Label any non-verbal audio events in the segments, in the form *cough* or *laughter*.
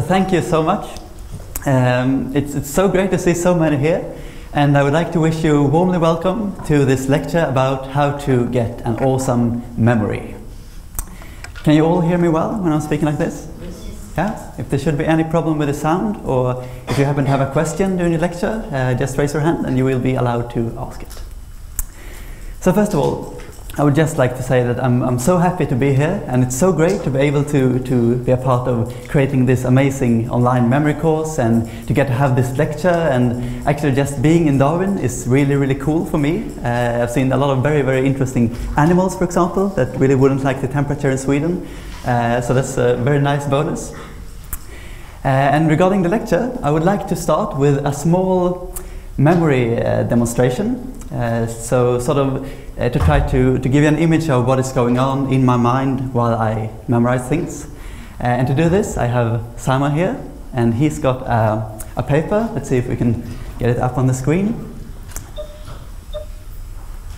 So thank you so much. Um, it's, it's so great to see so many here. And I would like to wish you warmly welcome to this lecture about how to get an awesome memory. Can you all hear me well when I'm speaking like this? Yeah? If there should be any problem with the sound, or if you happen to have a question during the lecture, uh, just raise your hand and you will be allowed to ask it. So first of all, I would just like to say that I'm, I'm so happy to be here and it's so great to be able to, to be a part of creating this amazing online memory course and to get to have this lecture and actually just being in Darwin is really really cool for me. Uh, I've seen a lot of very very interesting animals for example that really wouldn't like the temperature in Sweden uh, so that's a very nice bonus. Uh, and regarding the lecture I would like to start with a small memory uh, demonstration. Uh, so sort of uh, to try to, to give you an image of what is going on in my mind while I memorize things. Uh, and to do this, I have Simon here, and he's got uh, a paper. Let's see if we can get it up on the screen.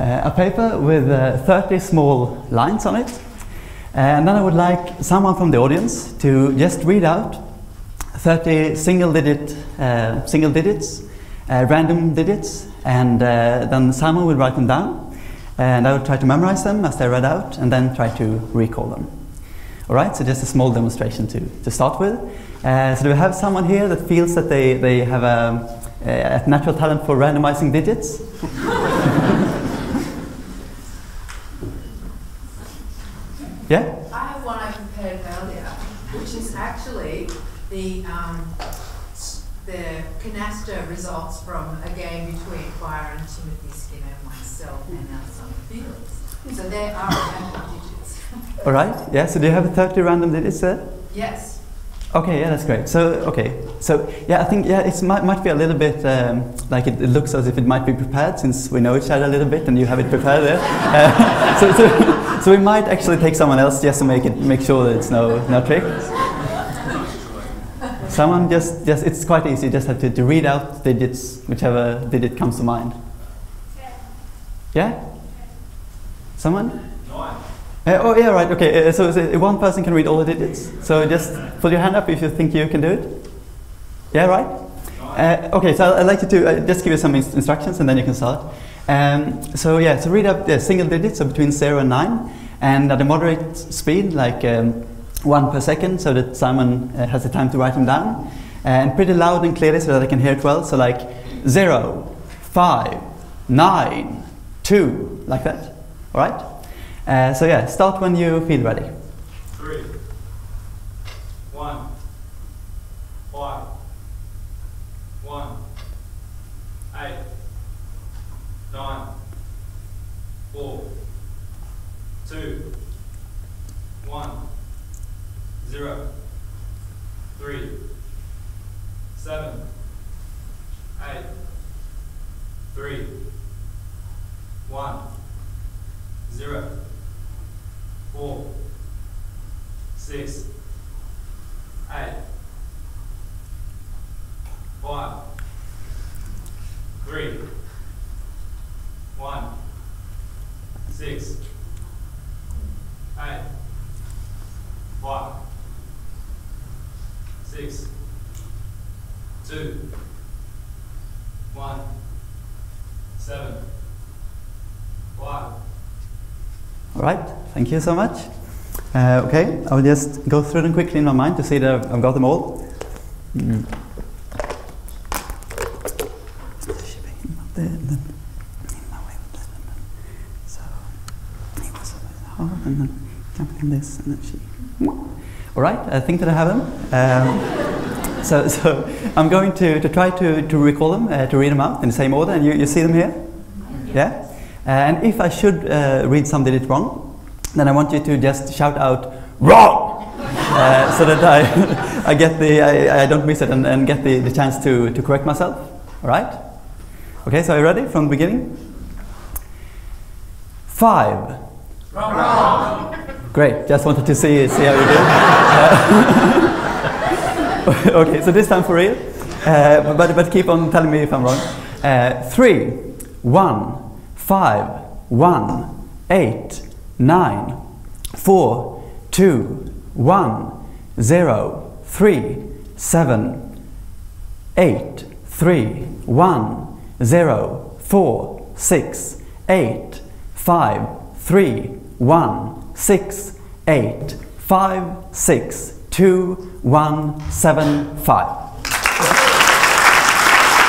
Uh, a paper with 30 small lines on it. and then I would like someone from the audience to just read out 30 single digit, single digits, random digits, and then Simon will write them down and I would try to memorize them as they read out and then try to recall them. All right, so just a small demonstration to, to start with. Uh, so do we have someone here that feels that they, they have a, a natural talent for randomizing digits? *laughs* yeah? I have one I prepared earlier, which is actually the, um, the canasta results from a game between Choir and Timothy Skinner myself and our son Felix. So there are random digits. *laughs* All right. Yeah. So do you have 30 random digits there? Yes. Okay, yeah, that's great. So, okay, so yeah, I think yeah, it might, might be a little bit um, like it, it, looks as if it might be prepared since we know each other a little bit and you have it prepared there. *laughs* Uh, so, so, so, we might actually take someone else just to make it make sure that it's no no trick. Someone just just it's quite easy. You just have to, to read out digits, whichever digit comes to mind. Yeah? Someone? Nine. Uh, oh, yeah, right, okay. Uh, so, so, one person can read all the digits. So just put your hand up if you think you can do it. Yeah, right? Uh, okay, so I'd like you to uh, just give you some inst instructions and then you can start. Um, so yeah, so read up the single digits, so between 0 and 9, and at a moderate speed, like um, 1 per second, so that Simon uh, has the time to write them down. And pretty loud and clearly so that I can hear it well, so like 0, 5, 9, 2, like that. All right? Uh, so yeah, start when you feel ready. Three, one, five, one, eight, nine, four, two, one, zero, three, seven, eight, three, one, zero, four, six, eight, five, three, one, six, eight, five, six, two, one, seven, five. All right, thank you so much. Uh, okay, I'll just go through them quickly in my mind to see that I've got them all. Mm. All right, I think that I have them. Um, *laughs* so, so I'm going to, to try to, to recall them, uh, to read them out in the same order, and you, you see them here? Yeah? And if I should uh, read something digit wrong, then I want you to just shout out wrong, *laughs* uh, so that I, *laughs* I get the I, I don't miss it and, and get the, the chance to, to correct myself. All right? Okay, so are you ready from the beginning? Five. Wrong. Great. Just wanted to see see how you do. *laughs* okay, so this time for real. Uh, but but keep on telling me if I'm wrong. Uh, three, one five, one, eight, nine, four, two, one, zero, three, seven, eight, three, one, zero, four, six, eight, five, three, one, six, eight, five, six, two, one, seven, five.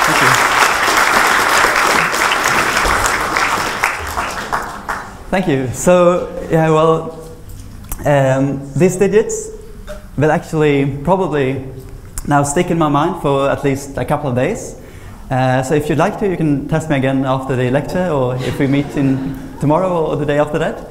Thank you. Thank you. So, yeah, well, um, these digits will actually probably now stick in my mind for at least a couple of days. Uh, so if you'd like to, you can test me again after the lecture or if we meet in tomorrow or the day after that.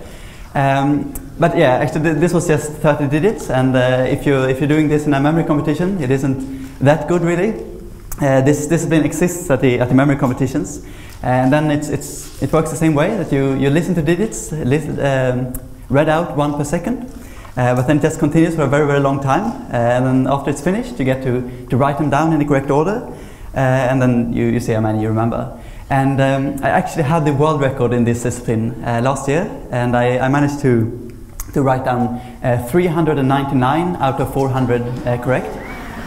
Um, but yeah, actually th this was just 30 digits and uh, if, you're, if you're doing this in a memory competition, it isn't that good really. Uh, this discipline exists at the, at the memory competitions and then it's, it's, it works the same way that you, you listen to digits, um, read out one per second, uh, but then it just continues for a very, very long time. Uh, and then after it's finished, you get to, to write them down in the correct order, uh, and then you, you see how many you remember. And um, I actually had the world record in this discipline uh, last year, and I, I, managed to, to write down uh, 399 out of 400 uh, correct.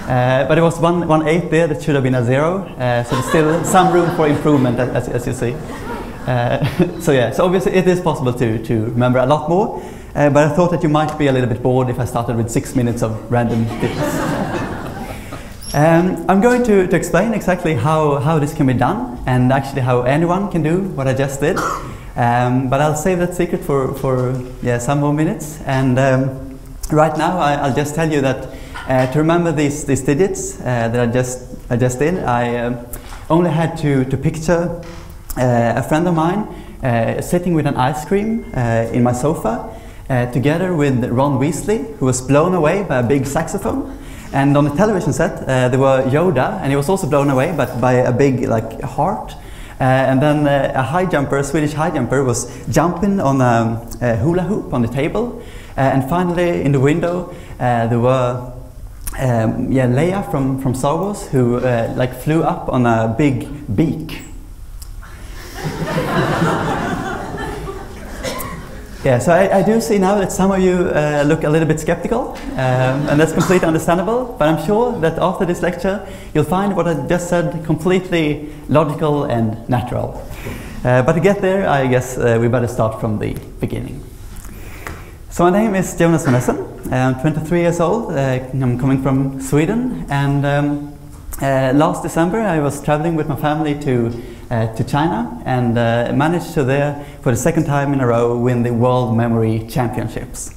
Uh, but it was one, one, one eight there that should have been a zero, uh, so there's still some room for improvement as, as you see. Uh, *laughs* so yeah, so obviously it is possible to, to remember a lot more, uh, but I thought that you might be a little bit bored if I started with six minutes of random digits. *laughs* um, I'm going to, to explain exactly how, how this can be done and actually how anyone can do what I just did. Um, but I'll save that secret for, for yeah, some more minutes. And um, right now I, will just tell you that uh, to remember these, these digits uh, that I just, I just did, I um, only had to, to picture uh, a friend of mine sitting with an ice cream in my sofa together with Ron Weasley, who was blown away by a big saxophone. And on the television set, uh, there were Yoda, and he was also blown away, but by a big like heart. Uh, and then uh, a high jumper, a Swedish high jumper, was jumping on a, a hula hoop on the table. and finally, in the window, there were um, yeah, Leia from, from Star Wars, who uh, like flew up on a big beak. yeah, so I, I, do see now that some of you uh, look a little bit skeptical, um, and that's completely understandable. But I'm sure that after this lecture, you'll find what I just said completely logical and natural. Uh, but to get there, I guess uh, we better start from the beginning. So my name is Jonas von I'm 23 years old. Uh, I'm coming from Sweden, and um, uh, last December I was traveling with my family to uh, to China and uh, managed to there for the second time in a row win the World Memory Championships.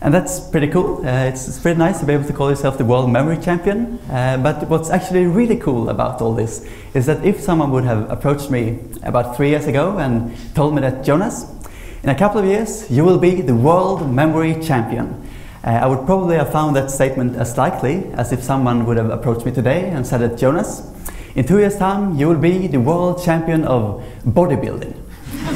And that's pretty cool. Uh, it's, it's, pretty nice to be able to call yourself the World Memory Champion. But what's actually really cool about all this is that if someone would have approached me about three years ago and told me that Jonas, in a couple of years, you will be the world memory champion. Uh, I would probably have found that statement as likely as if someone would have approached me today and said that Jonas, in two years' time, you will be the world champion of bodybuilding. *laughs*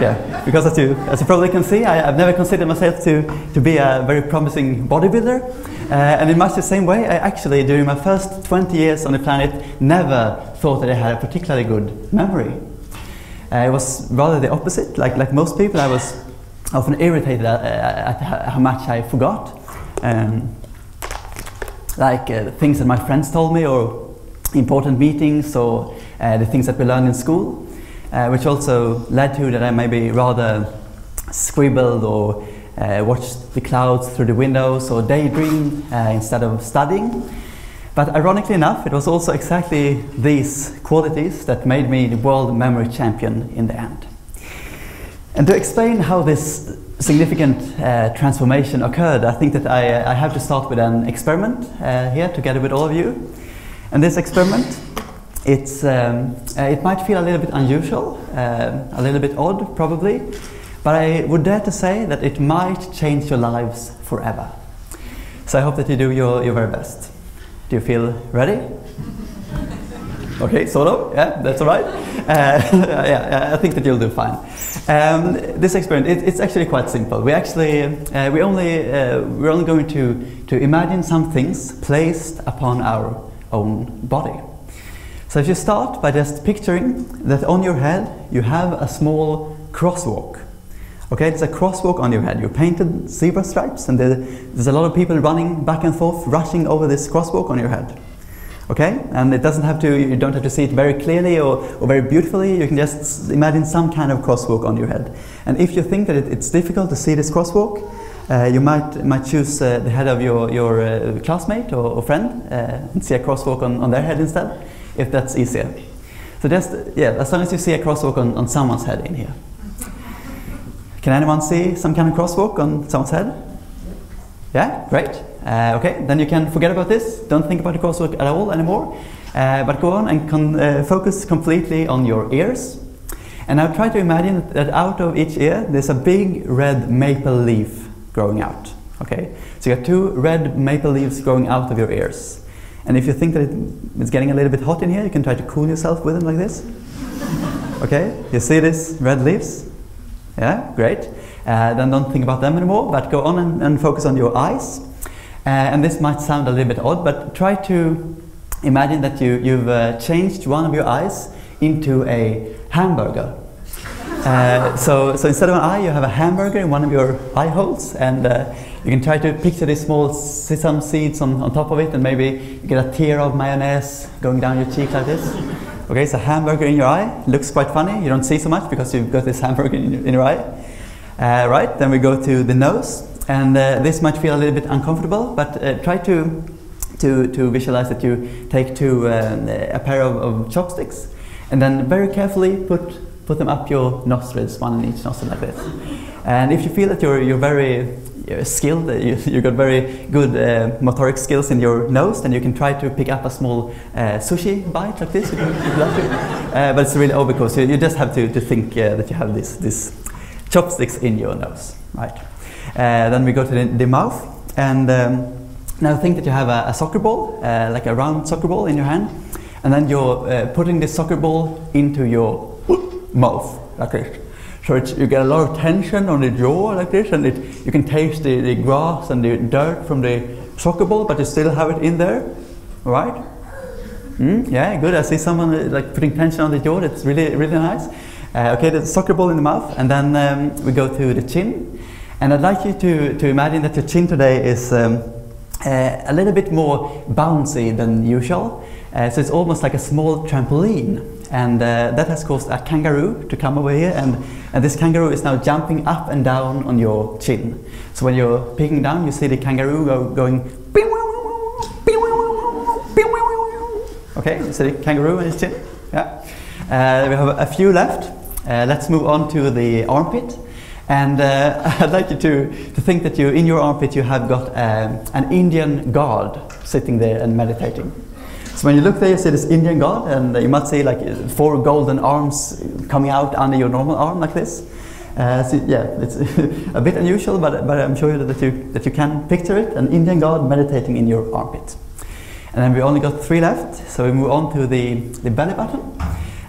yeah, because as you, as you probably can see, I, have never considered myself to, to be a very promising bodybuilder. Uh, and in much the same way, I actually, during my first 20 years on the planet, never thought that I had a particularly good memory. Uh, it was rather the opposite. Like, like most people, I was often irritated at, at how much I forgot. Um, like uh, things that my friends told me or important meetings or uh, the things that we learned in school, uh, which also led to that I maybe rather scribbled or uh, watched the clouds through the windows or daydreamed uh, instead of studying. But ironically enough, it was also exactly these qualities that made me the world memory champion in the end. And to explain how this significant uh, transformation occurred, I think that I, uh, I, have to start with an experiment uh, here together with all of you. And this experiment, it's, um, uh, it might feel a little bit unusual, uh, a little bit odd probably, but I would dare to say that it might change your lives forever. So I hope that you do your, your very best. Do you feel ready? Okay, sort of. Yeah, that's all right. Uh, *laughs* yeah, I think that you'll do fine. Um, this experiment, it, it's actually quite simple. We actually, uh, we only, uh, we're only going to, to imagine some things placed upon our own body. So if you start by just picturing that on your head you have a small crosswalk, Okay, there's a crosswalk on your head. You're painted zebra stripes, and there's a lot of people running back and forth, rushing over this crosswalk on your head. Okay, and it doesn't have to. You don't have to see it very clearly or, or very beautifully. You can just imagine some kind of crosswalk on your head. And if you think that it, it's difficult to see this crosswalk, uh, you might might choose uh, the head of your your uh, classmate or, or friend uh, and see a crosswalk on, on their head instead, if that's easier. So just yeah, as long as you see a crosswalk on, on someone's head in here. Can anyone see some kind of crosswalk on someone's head? Yeah, great. Uh, okay, then you can forget about this. Don't think about the crosswalk at all anymore. Uh, but go on and con- uh, focus completely on your ears. And now try to imagine that out of each ear there's a big red maple leaf growing out. Okay, so you have two red maple leaves growing out of your ears. And if you think that it, it's getting a little bit hot in here, you can try to cool yourself with them like this. *laughs* okay, you see these red leaves? Yeah, great. Uh, then don't think about them anymore, but go on and, and focus on your eyes. Uh, and this might sound a little bit odd, but try to imagine that you, you've uh, changed one of your eyes into a hamburger. Uh, so, so instead of an eye, you have a hamburger in one of your eye holes, and uh, you can try to picture these small sesame seeds on, on top of it, and maybe you get a tear of mayonnaise going down your cheek like this. Okay, so hamburger in your eye looks quite funny. You don't see so much because you've got this *laughs* hamburger in your, in your eye. Uh, right, then we go to the nose, and uh, this might feel a little bit uncomfortable, but uh, try to, to, to visualize that you take two, um, a pair of, of chopsticks and then very carefully put, put them up your nostrils, one in each nostril like this. And if you feel that you're, you're very skilled, uh, you, you've got very good uh, motoric skills in your nose, then you can try to pick up a small uh, sushi bite like this you, you. Uh, but it's really over because you, you just have to, to think uh, that you have this, this chopsticks in your nose, right? Uh, then we go to the, the mouth, and um, now think that you have a, a soccer ball, uh, like a round soccer ball in your hand, and then you're putting this soccer ball into your mouth, like this. So you get a lot of tension on the jaw like this, and it, you can taste the, the grass and the dirt from the soccer ball, but you still have it in there, right? Mm, yeah, good. I see someone uh, like putting tension on the jaw. That's really, really nice. Uh, okay, the soccer ball in the mouth, and then um, we go to the chin. And I'd like you to, to imagine that your chin today is um, uh, a little bit more bouncy than usual. Uh, so it's almost like a small trampoline. And uh, that has caused a kangaroo to come over here, and, and this kangaroo is now jumping up and down on your chin. So when you're peeking down, you see the kangaroo go, going. Okay, see the kangaroo on his chin? Yeah. Uh, we have a few left. Uh, let's move on to the armpit. And uh, *laughs* I'd like you to, to think that you, in your armpit, you have got um, an Indian god sitting there and meditating. So when you look there, you see this Indian god, and you might see like four golden arms coming out under your normal arm like this. Uh, so yeah, it's *laughs* a bit unusual, but, but I'm sure that you, that you can picture it, an Indian god meditating in your armpit. And then we only got three left, so we move on to the, the belly button.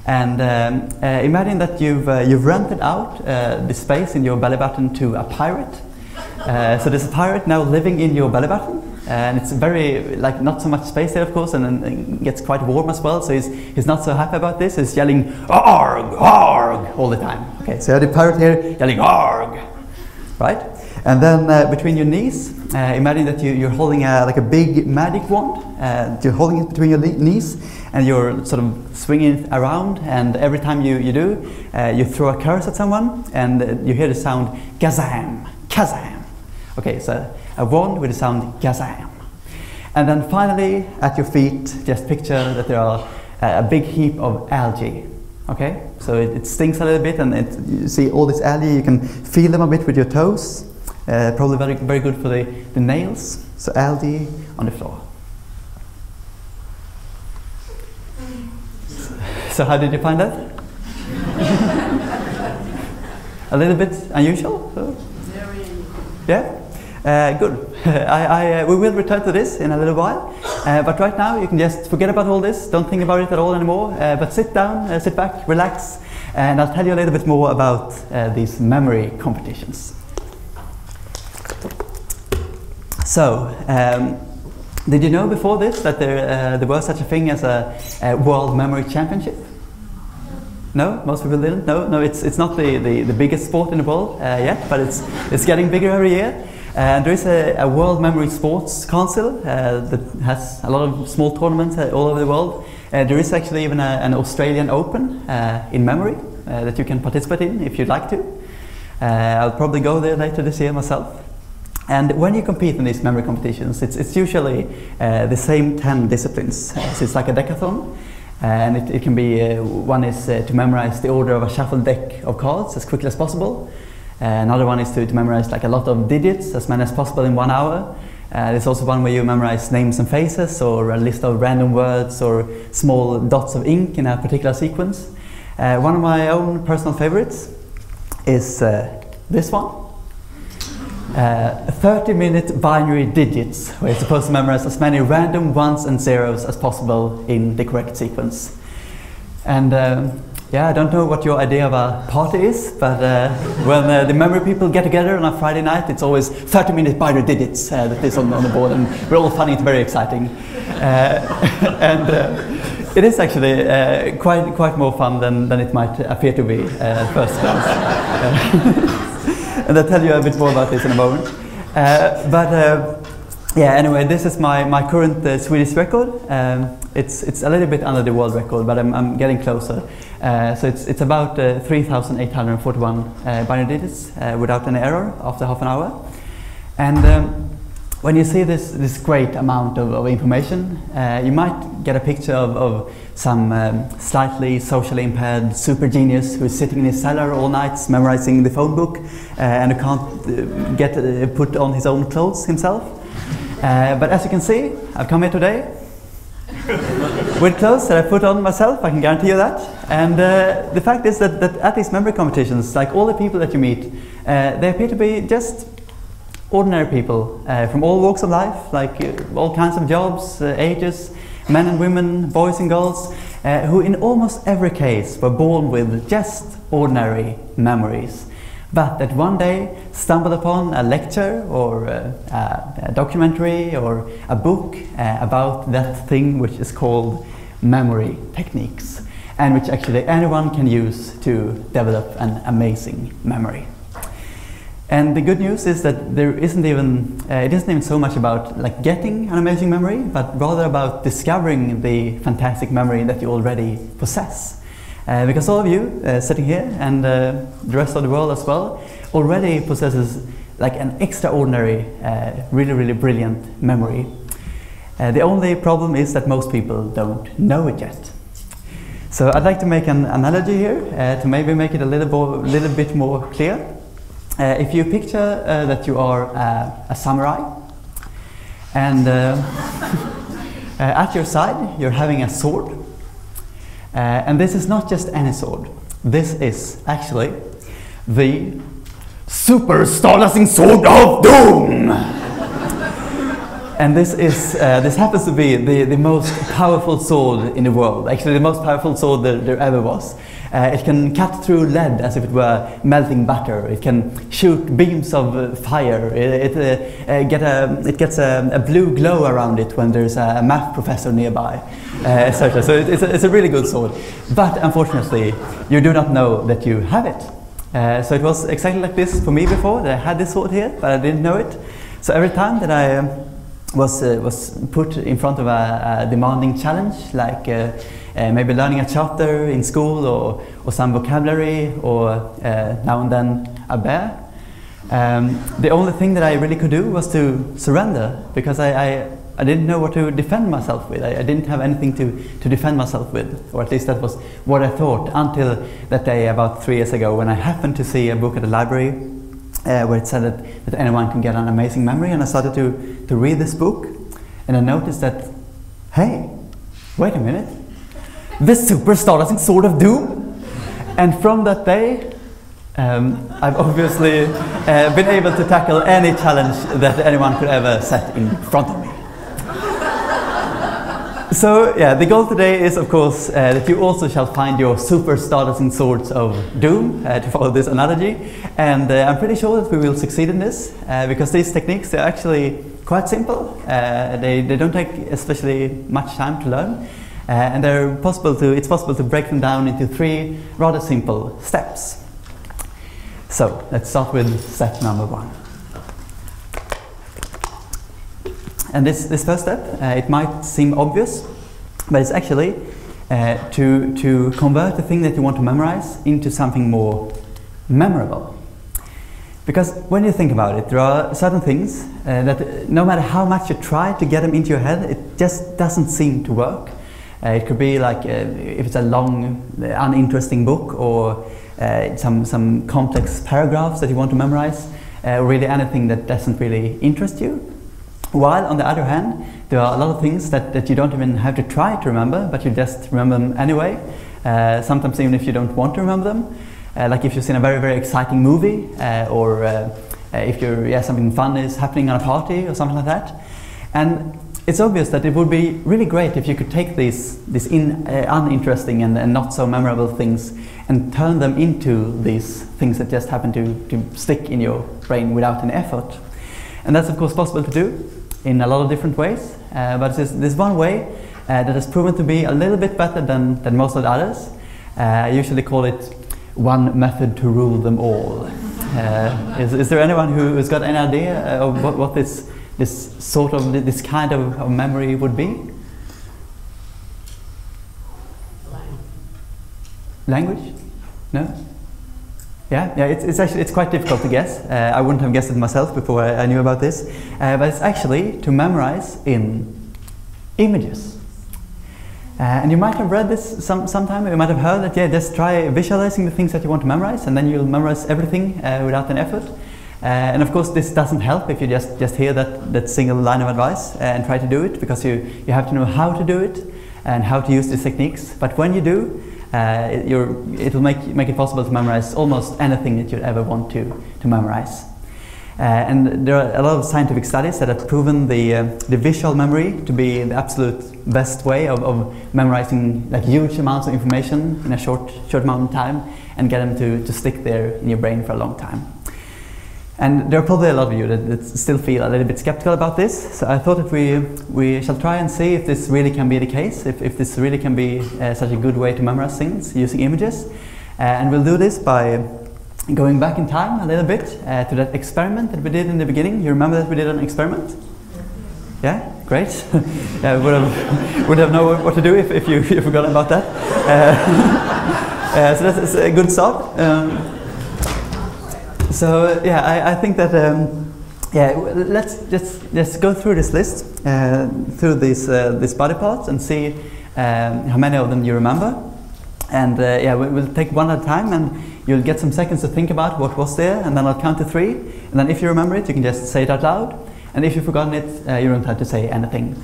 And um, uh, imagine that you've, uh, you've rented out uh, the space in your belly button to a pirate. Uh, so there's a pirate now living in your belly button, and it's very, like, not so much space there, of course, and then it gets quite warm as well, so he's, he's not so happy about this. He's yelling, arg, arg, all the time. Okay, so you have the pirate here yelling, arg, right? And then uh, between your knees, uh, imagine that you, you're holding a, like a big magic wand. Uh, you're holding it between your knees, and you're sort of swinging it around. And every time you, you do, uh, you throw a curse at someone, and uh, you hear the sound Gazam, Kazam. Okay, so a wand with the sound Gazam. And then finally, at your feet, just picture that there are a big heap of algae. Okay, so it, it stings a little bit, and it, you see all this algae. You can feel them a bit with your toes. Uh, probably very, very good for the, the nails. So algae on the floor. So how did you find that? *laughs* a little bit unusual? So- yeah? Uh, good. *laughs* I, I, uh, we will return to this in a little while. Uh, but right now, you can just forget about all this. Don't think about it at all anymore. Uh, but sit down, uh, sit back, relax, and I'll tell you a little bit more about uh, these memory competitions. So, um, did you know before this that there, there was such a thing as a, a World Memory Championship? No, most people didn't. No, no, it's, it's not the, the, the biggest sport in the world yet, but it's, it's getting bigger every year. And there is a, a World Memory Sports Council uh, that has a lot of small tournaments uh, all over the world. Uh, there is actually even a, an Australian Open uh, in memory that you can participate in if you'd like to. I'll probably go there later this year myself. And when you compete in these memory competitions, it's, it's usually uh, the same 10 disciplines. So it's like a decathlon. And it, it can be, uh, one is uh, to memorize the order of a shuffled deck of cards as quickly as possible. Uh, another one is to, to memorize like a lot of digits, as many as possible in one hour. Uh, there's also one where you memorize names and faces, or a list of random words, or small dots of ink in a particular sequence. Uh, one of my own personal favorites is uh, this one. Uh, 30 minute binary digits, where you're supposed to memorize as many random ones and zeros as possible in the correct sequence. And um, yeah, I don't know what your idea of a party is, but uh, when uh, the memory people get together on a Friday night, it's always 30 minute binary digits uh, that is on, on the board, and we're all finding it very exciting. Uh, *laughs* and uh, it is actually uh, quite, quite more fun than, than it might appear to be at first glance. *laughs* and I'll tell you a bit more about this in a moment. But yeah, anyway, this is my, my current Swedish record. Um, it's, it's a little bit under the world record, but I'm, I'm getting closer. Uh, so it's, it's about uh, 3,841 uh, binary digits uh, without any error after half an hour. And um, when you see this, this great amount of, of information, uh, you might get a picture of, of some um, slightly socially impaired super genius who's sitting in his cellar all nights memorizing the phone book uh, and can't get put on his own clothes himself. But as you can see, I've come here today *laughs* with clothes that I put on myself, I can guarantee you that. And uh, the fact is that, that at these memory competitions, like all the people that you meet, uh, they appear to be just ordinary people uh, from all walks of life, like uh, all kinds of jobs, uh, ages, men and women, boys and girls, uh, who in almost every case were born with just ordinary memories. But that one day stumbled upon a lecture or uh, a, a documentary or a book uh, about that thing which is called memory techniques and which actually anyone can use to develop an amazing memory. And the good news is that there isn't even, uh, it isn't even so much about like getting an amazing memory, but rather about discovering the fantastic memory that you already possess. Uh, because all of you uh, sitting here and uh, the rest of the world as well already possesses like an extraordinary, uh, really, really brilliant memory. Uh, the only problem is that most people don't know it yet. So I'd like to make an analogy here to maybe make it a little, little bit more clear. Uh, if you picture uh, that you are uh, a samurai, and *laughs* at your side you're having a sword, and this is not just any sword. This is actually the Super Starlasting Sword of Doom! and this is uh, this happens to be the, the most powerful sword in the world. Actually, the most powerful sword that there ever was. Uh, it can cut through lead as if it were melting butter. It can shoot beams of uh, fire. It, it, uh, get a, it gets a, a, blue glow around it when there's a math professor nearby, uh, etc. So it, it's, a, it's a really good sword. But unfortunately, you do not know that you have it. Uh, so it was exactly like this for me before. That I had this sword here, but I didn't know it. So every time that I um, was uh, was put in front of a, a demanding challenge, like uh, maybe learning a chapter in school or, or some vocabulary or uh, now and then a bear. Um, the only thing that I really could do was to surrender because I, I, I didn't know what to defend myself with. I, I, didn't have anything to, to defend myself with, or at least that was what I thought until that day about three years ago when I happened to see a book at the library uh, where it said that, that anyone can get an amazing memory, and I started to, to read this book, and I noticed that, hey, wait a minute, the Super Starlasting Sword of Doom. And from that day, um, I've obviously uh, been able to tackle any challenge that anyone could ever set in front of me. So yeah, the goal today is of course uh, that you also shall find your super Starlasting swords of doom, uh, to follow this analogy. And uh, I'm pretty sure that we will succeed in this, uh, because these techniques are actually quite simple. Uh, they, they don't take especially much time to learn. Uh, and they're possible to, it's possible to break them down into three rather simple steps. So let's start with step number one. And this, this first step, uh, it might seem obvious, but it's actually uh, to, to convert the thing that you want to memorize into something more memorable. Because when you think about it, there are certain things uh, that no matter how much you try to get them into your head, it just doesn't seem to work. Uh, it could be like uh, if it's a long, uh, uninteresting book or uh, some, some complex paragraphs that you want to memorize, or really anything that doesn't really interest you. While on the other hand, there are a lot of things that, that you don't even have to try to remember, but you just remember them anyway. sometimes even if you don't want to remember them. Uh, like if you've seen a very, very exciting movie, uh, or uh, if you're, yeah, something fun is happening at a party or something like that. And it's obvious that it would be really great if you could take these, these in, uninteresting and, and not so memorable things and turn them into these things that just happen to, to stick in your brain without any effort. And that's of course possible to do in a lot of different ways, uh, but there's, there's one way uh, that has proven to be a little bit better than, than most of the others. Uh, I usually call it one method to rule them all. Uh, is, is there anyone who has got any idea of what, what this, this sort of, this kind of, memory would be? Language? No? Yeah, yeah. It's, it's actually it's quite difficult to guess. Uh, I wouldn't have guessed it myself before I, I knew about this, uh, but it's actually to memorize in images. Uh, and you might have read this some sometime. You might have heard that. Yeah, just try visualizing the things that you want to memorize, and then you'll memorize everything uh, without an effort. Uh, and of course, this doesn't help if you just just hear that that single line of advice uh, and try to do it, because you you have to know how to do it and how to use these techniques. But when you do, uh, it, will make make it possible to memorize almost anything that you'd ever want to to memorize. Uh, and there are a lot of scientific studies that have proven the, uh, the visual memory to be the absolute best way of, of memorizing like huge amounts of information in a short, short amount of time and get them to, to stick there in your brain for a long time. And there are probably a lot of you that, that, still feel a little bit skeptical about this. So I thought that we, we shall try and see if this really can be the case, if, if this really can be uh, such a good way to memorize things using images. Uh, and we'll do this by going back in time a little bit uh, to that experiment that we did in the beginning. You remember that we did an experiment? Yeah, great. *laughs* yeah, would have would have *laughs* known what to do if, if you *laughs* if forgot about that. Uh, uh, so that's a good start. Um, so yeah, I, I think that um, yeah, let's just just go through this list uh, through these uh, these body parts and see um, how many of them you remember. And uh, yeah, we'll take one at a time and You'll get some seconds to think about what was there, and then I'll count to three. And then if you remember it, you can just say it out loud. And if you've forgotten it, uh, you don't have to say anything.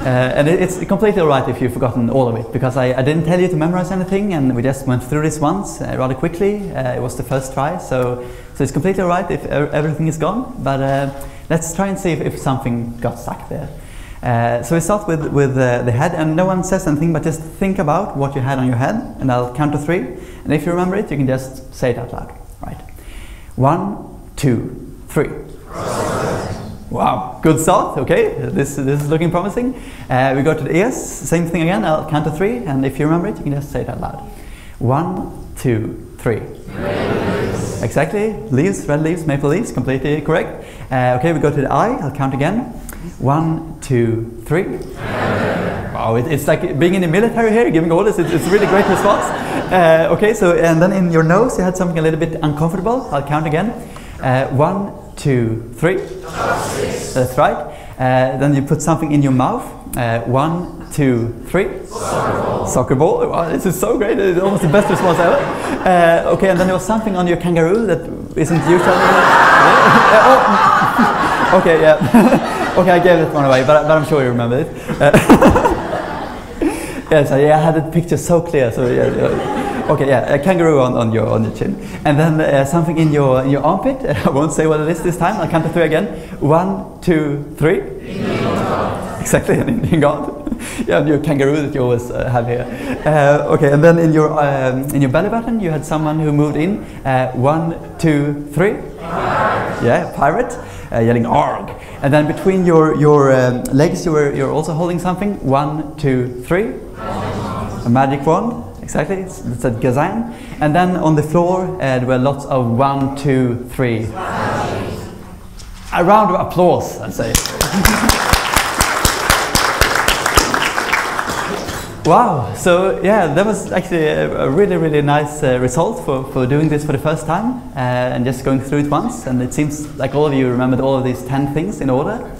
uh, and it, it's completely alright if you've forgotten all of it, because I, I, didn't tell you to memorize anything, and we just went through this once uh, rather quickly. It was the first try, so, so it's completely alright if everything is gone. But uh, let's try and see if, if something got stuck there. Uh, so we start with, with uh, the head, and no one says anything, but just think about what you had on your head, and I'll count to three. And if you remember it, you can just say it out loud. Right? One, two, three. Wow, good start. Okay, this, this is looking promising. Uh, we go to the ears, same thing again. I'll count to three, and if you remember it, you can just say it out loud. One, two, three. Exactly, leaves, red leaves, maple leaves, completely correct. Uh, okay, we go to the eye. I'll count again. One, two, three. Wow, it, it's like being in the military here, giving orders. It's, it's a really great response. Uh, okay, so and then in your nose you had something a little bit uncomfortable. I'll count again. Uh, one, two, three. That's right. Uh, then you put something in your mouth. Uh, one, two, three. Soccer ball. Soccer ball. Wow, this is so great. It's almost the best response ever. Uh, okay, and then there was something on your kangaroo that isn't usually. oh. *laughs* okay, yeah. *laughs* okay, I gave that one away, but, but I'm sure you remember it. Uh, *laughs* yeah, so yeah, I had the picture so clear. So yeah, okay, yeah, a kangaroo on, on your on your chin, and then uh, something in your in your armpit. *laughs* I won't say what it is this time. I'll count to three again. One, two, three. *laughs* Exactly, in, in God. yeah, your kangaroo that you always uh, have here. Uh, okay, and then in your um, in your belly button, you had someone who moved in. Uh, one, two, three. Five. yeah, pirate, uh, yelling "arg," and then between your your um, legs you were you're also holding something. One, two, three. A magic wand. Exactly. It's, it's gazan. And then on the floor uh, there were lots of one, two, three. A round of applause, I'd say. *laughs* Wow, so yeah, that was actually a, a really, really nice uh, result for, for doing this for the first time uh, and just going through it once. And it seems like all of you remembered all of these 10 things in order.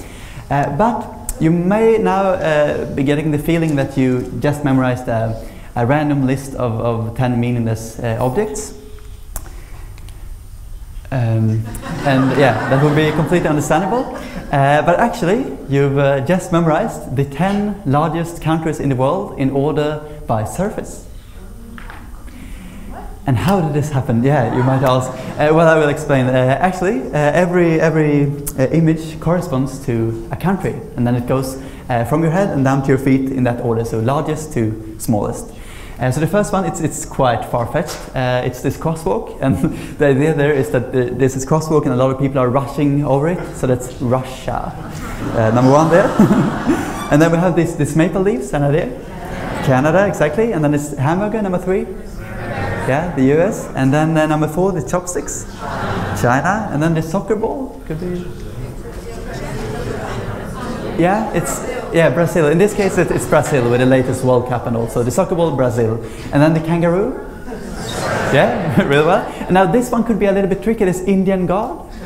Uh, but you may now uh, be getting the feeling that you just memorized a, random list of, of 10 meaningless uh, objects. Um, and yeah, that would be completely understandable. Uh, but actually, you've uh, just memorized the 10 largest countries in the world in order by surface. And how did this happen? Yeah, you might ask. Uh, well, I will explain. Uh, actually, uh, every, every uh, image corresponds to a country, and then it goes from your head and down to your feet in that order, so largest to smallest. Uh, so the first one, it's, it's quite far-fetched. Uh, it's this crosswalk, and *laughs* the idea there is that the, there's this crosswalk and a lot of people are rushing over it, so that's Russia. Uh, number one there. *laughs* and then we have this, this maple leaves, an idea? Canada, exactly. And then it's hamburger, number three. Yeah, the US. And then uh, number four, the chopsticks. China. And then the soccer ball, could be. Yeah, it's yeah, Brazil. In this case, it, it's Brazil with the latest World Cup and also the soccer ball, Brazil. And then the kangaroo. Yeah, *laughs* really well. And now this one could be a little bit tricky. This Indian god. *laughs*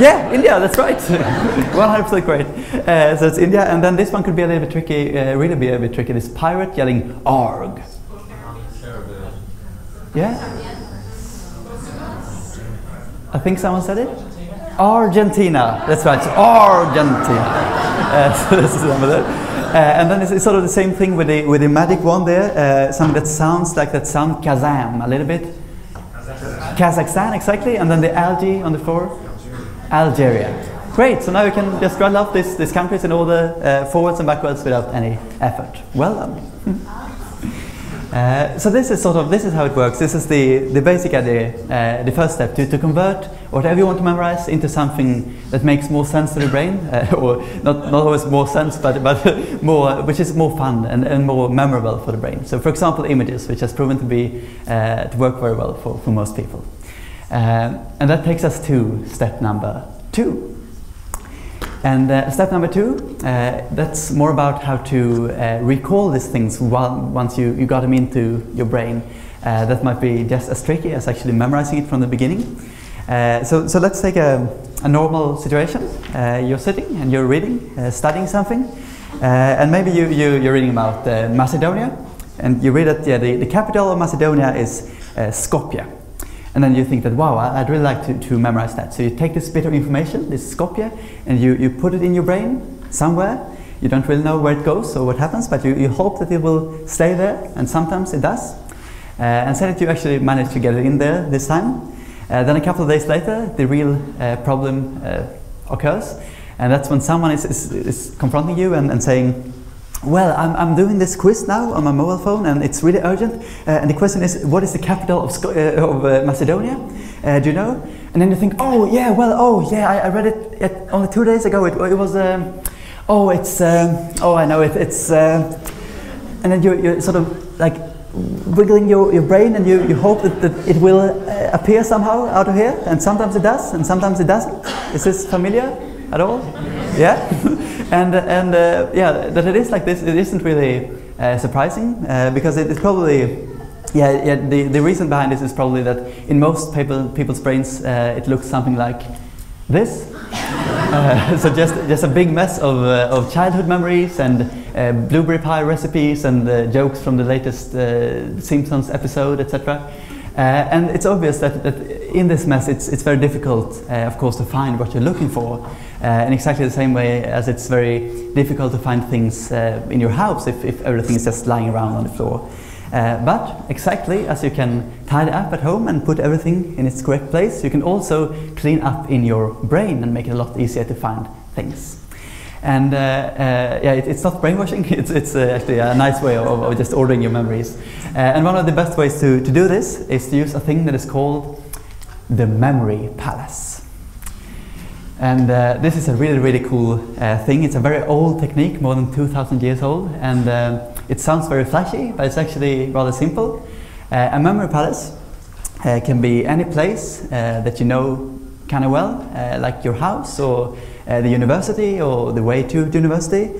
yeah, India, that's right. *laughs* 100% great. Uh, so it's India. And then this one could be a little bit tricky, uh, really be a bit tricky. This pirate yelling ARG. Yeah? I think someone said it. Argentina. That's right. Argentina. Uh, so *laughs* this is. Uh, and then it's, it's, sort of the same thing with the with the magic wand there. Uh, something that sounds like that sound Kazam a little bit. Kazakhstan. Kazakhstan, exactly. And then the algae on the floor. Algeria. Great. So now we can just run up this these countries in order uh, forwards and backwards without any effort. Well done. Uh, so this is sort of this is how it works. This is the the basic idea, uh, the first step to, to convert whatever you want to memorize into something that makes more sense to the brain, *laughs* uh, or not not always more sense, but but *laughs* more which is more fun and, and more memorable for the brain. So for example, images, which has proven to be uh, to work very well for for most people, uh, and that takes us to step number two. And uh, step number two, uh, that's more about how to uh, recall these things while, once you, you got them into your brain. Uh, that might be just as tricky as actually memorizing it from the beginning. Uh, so, so let's take a, a normal situation. Uh, you're sitting and you're reading, studying something, and maybe you, you, you're reading about Macedonia, and you read that yeah, the, the capital of Macedonia is Skopje. And then you think that, wow, I'd really like to, to memorize that. So you take this bit of information, this Skopje, and you, you put it in your brain somewhere. You don't really know where it goes or what happens, but you, you hope that it will stay there, and sometimes it does. Uh, and say that you actually manage to get it in there this time. Uh, then a couple of days later, the real uh, problem uh, occurs, and that's when someone is, is, is confronting you and, and saying, well, I'm, I'm doing this quiz now on my mobile phone and it's really urgent. Uh, and the question is, what is the capital of, Sco uh, of uh, Macedonia? Uh, do you know? And then you think, oh, yeah, well, oh, yeah, I, I read it at, only two days ago. It, it was, um, oh, it's, um, oh, I know it, it's, uh, and then you're, you're sort of like wiggling your, your brain and you, you hope that, that it will uh, appear somehow out of here. And sometimes it does, and sometimes it doesn't. Is this familiar at all? Yeah? *laughs* and and uh, yeah, that it is like this. It isn't really uh, surprising uh, because it is probably. Yeah, yeah the, the reason behind this is probably that in most people, people's brains uh, it looks something like this. *laughs* Uh, so just, just a big mess of, uh, of childhood memories and blueberry pie recipes and jokes from the latest Simpsons episode, etc. Uh, and it's obvious that, that, in this mess it's, it's very difficult, uh, of course, to find what you're looking for. Uh, in exactly the same way as it's very difficult to find things uh, in your house if, if everything is just lying around on the floor. Uh, but exactly as you can tidy up at home and put everything in its correct place, you can also clean up in your brain and make it a lot easier to find things. And uh, uh, yeah, it, it's not brainwashing, *laughs* it's, it's uh, actually a nice way of, of, just ordering your memories. and one of the best ways to, to do this is to use a thing that is called the memory palace. And uh, this is a really, really cool uh, thing. It's a very old technique, more than 2,000 years old, and uh, it sounds very flashy, but it's actually rather simple. Uh, a memory palace uh, can be any place uh, that you know kind of well, like your house or the university or the way to the university.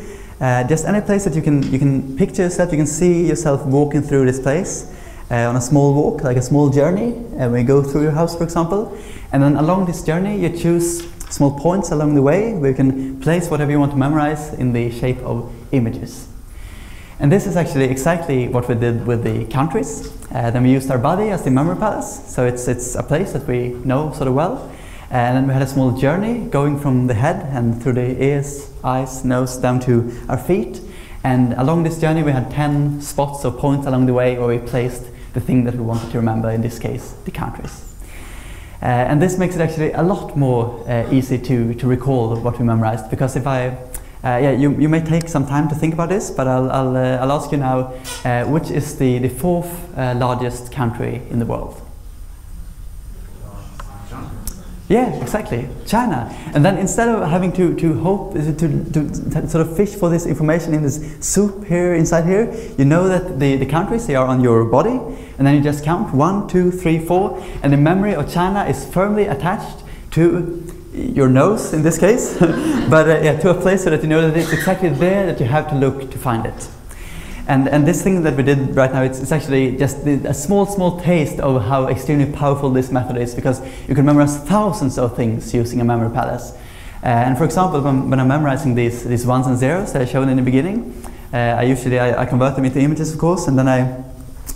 just any place that you can, you can picture yourself, you can see yourself walking through this place. Uh, on a small walk, like a small journey, when you go through your house, for example. And then along this journey, you choose small points along the way where you can place whatever you want to memorize in the shape of images. And this is actually exactly what we did with the countries. Uh, then we used our body as the memory palace, so it's, it's a place that we know sort of well. And then we had a small journey going from the head and through the ears, eyes, nose, down to our feet. And along this journey, we had 10 spots or points along the way where we placed the thing that we wanted to remember, in this case, the countries. Uh, and this makes it actually a lot more uh, easy to, to recall what we memorized because if I, uh, yeah, you, you may take some time to think about this, but I'll, I'll, uh, I'll ask you now, uh, which is the, the fourth uh, largest country in the world? Yeah, exactly, China. And then instead of having to, to hope, to, to, to, sort of fish for this information in this soup here, inside here, you know that the, the countries, they are on your body, and then you just count one, two, three, four, and the memory of China is firmly attached to your nose in this case, *laughs* but uh, yeah, to a place so that you know that it's exactly there that you have to look to find it. And, and this thing that we did right now, it's, it's actually just a small, small taste of how extremely powerful this method is because you can memorize thousands of things using a memory palace. Uh, and for example, when, when, I'm memorizing these, these ones and zeros that I showed in the beginning, uh, I usually I, I, convert them into images, of course, and then I,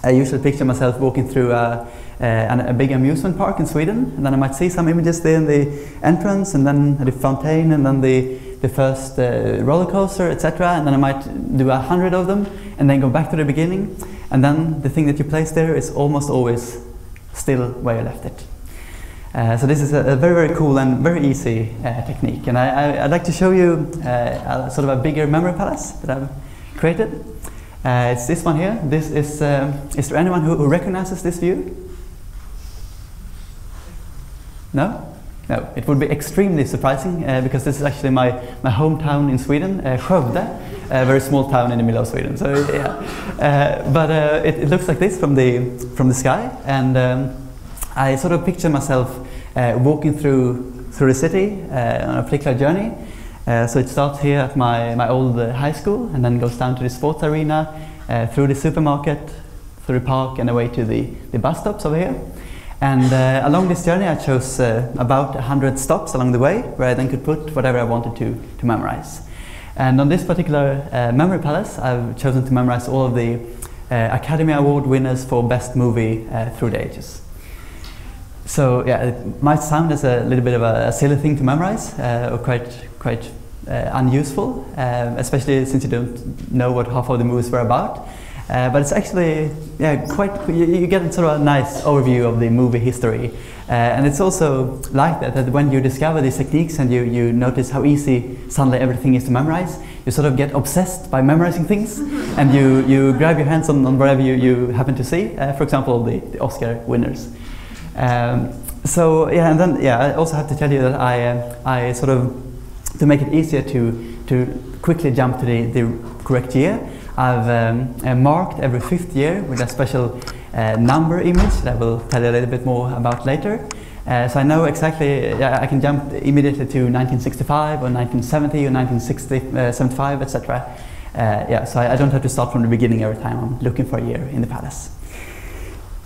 I usually picture myself walking through a, a, a big amusement park in Sweden, and then I might see some images there in the entrance, and then the fountain, and then the the first uh, roller coaster, etc. And then I might do a hundred of them, and then go back to the beginning. And then the thing that you place there is almost always still where you left it. Uh, so this is a, a, very, very cool and very easy uh, technique. And I, would like to show you uh, a, sort of a bigger memory palace that I've created. Uh, it's this one here. This is, uh, is there anyone who, who recognizes this view? No? No, it would be extremely surprising uh, because this is actually my, my hometown in Sweden, uh, Skövde, a very small town in the middle of Sweden. So yeah, uh, but uh, it, it, looks like this from the from the sky, and um, I sort of picture myself uh, walking through through the city uh, on a particular journey. so it starts here at my my old high school, and then goes down to the sports arena, through the supermarket, through the park, and away to the the bus stops over here. And uh, along this journey, I chose uh, about 100 stops along the way where I then could put whatever I wanted to, to memorize. And on this particular uh, memory palace, I've chosen to memorize all of the uh, Academy Award winners for Best Movie uh, through the ages. So yeah, it might sound as a little bit of a, a silly thing to memorize, uh, or quite, quite unuseful, especially since you don't know what half of the movies were about. Uh, but it's actually yeah, quite, you, you, get sort of a nice overview of the movie history. Uh, and it's also like that, that when you discover these techniques and you, you notice how easy suddenly everything is to memorize, you sort of get obsessed by memorizing things *laughs* and you, you grab your hands on, on whatever you, you happen to see, uh, for example, the, the Oscar winners. Um, so yeah, and then yeah, I also have to tell you that I, uh, I sort of, to make it easier to, to quickly jump to the, the correct year, I've um, uh, marked every fifth year with a special uh, number image that I will tell you a little bit more about later. Uh, so I know exactly, I can jump immediately to 1965 or 1970 or 1975, etc. Yeah, so I, I, don't have to start from the beginning every time I'm looking for a year in the palace.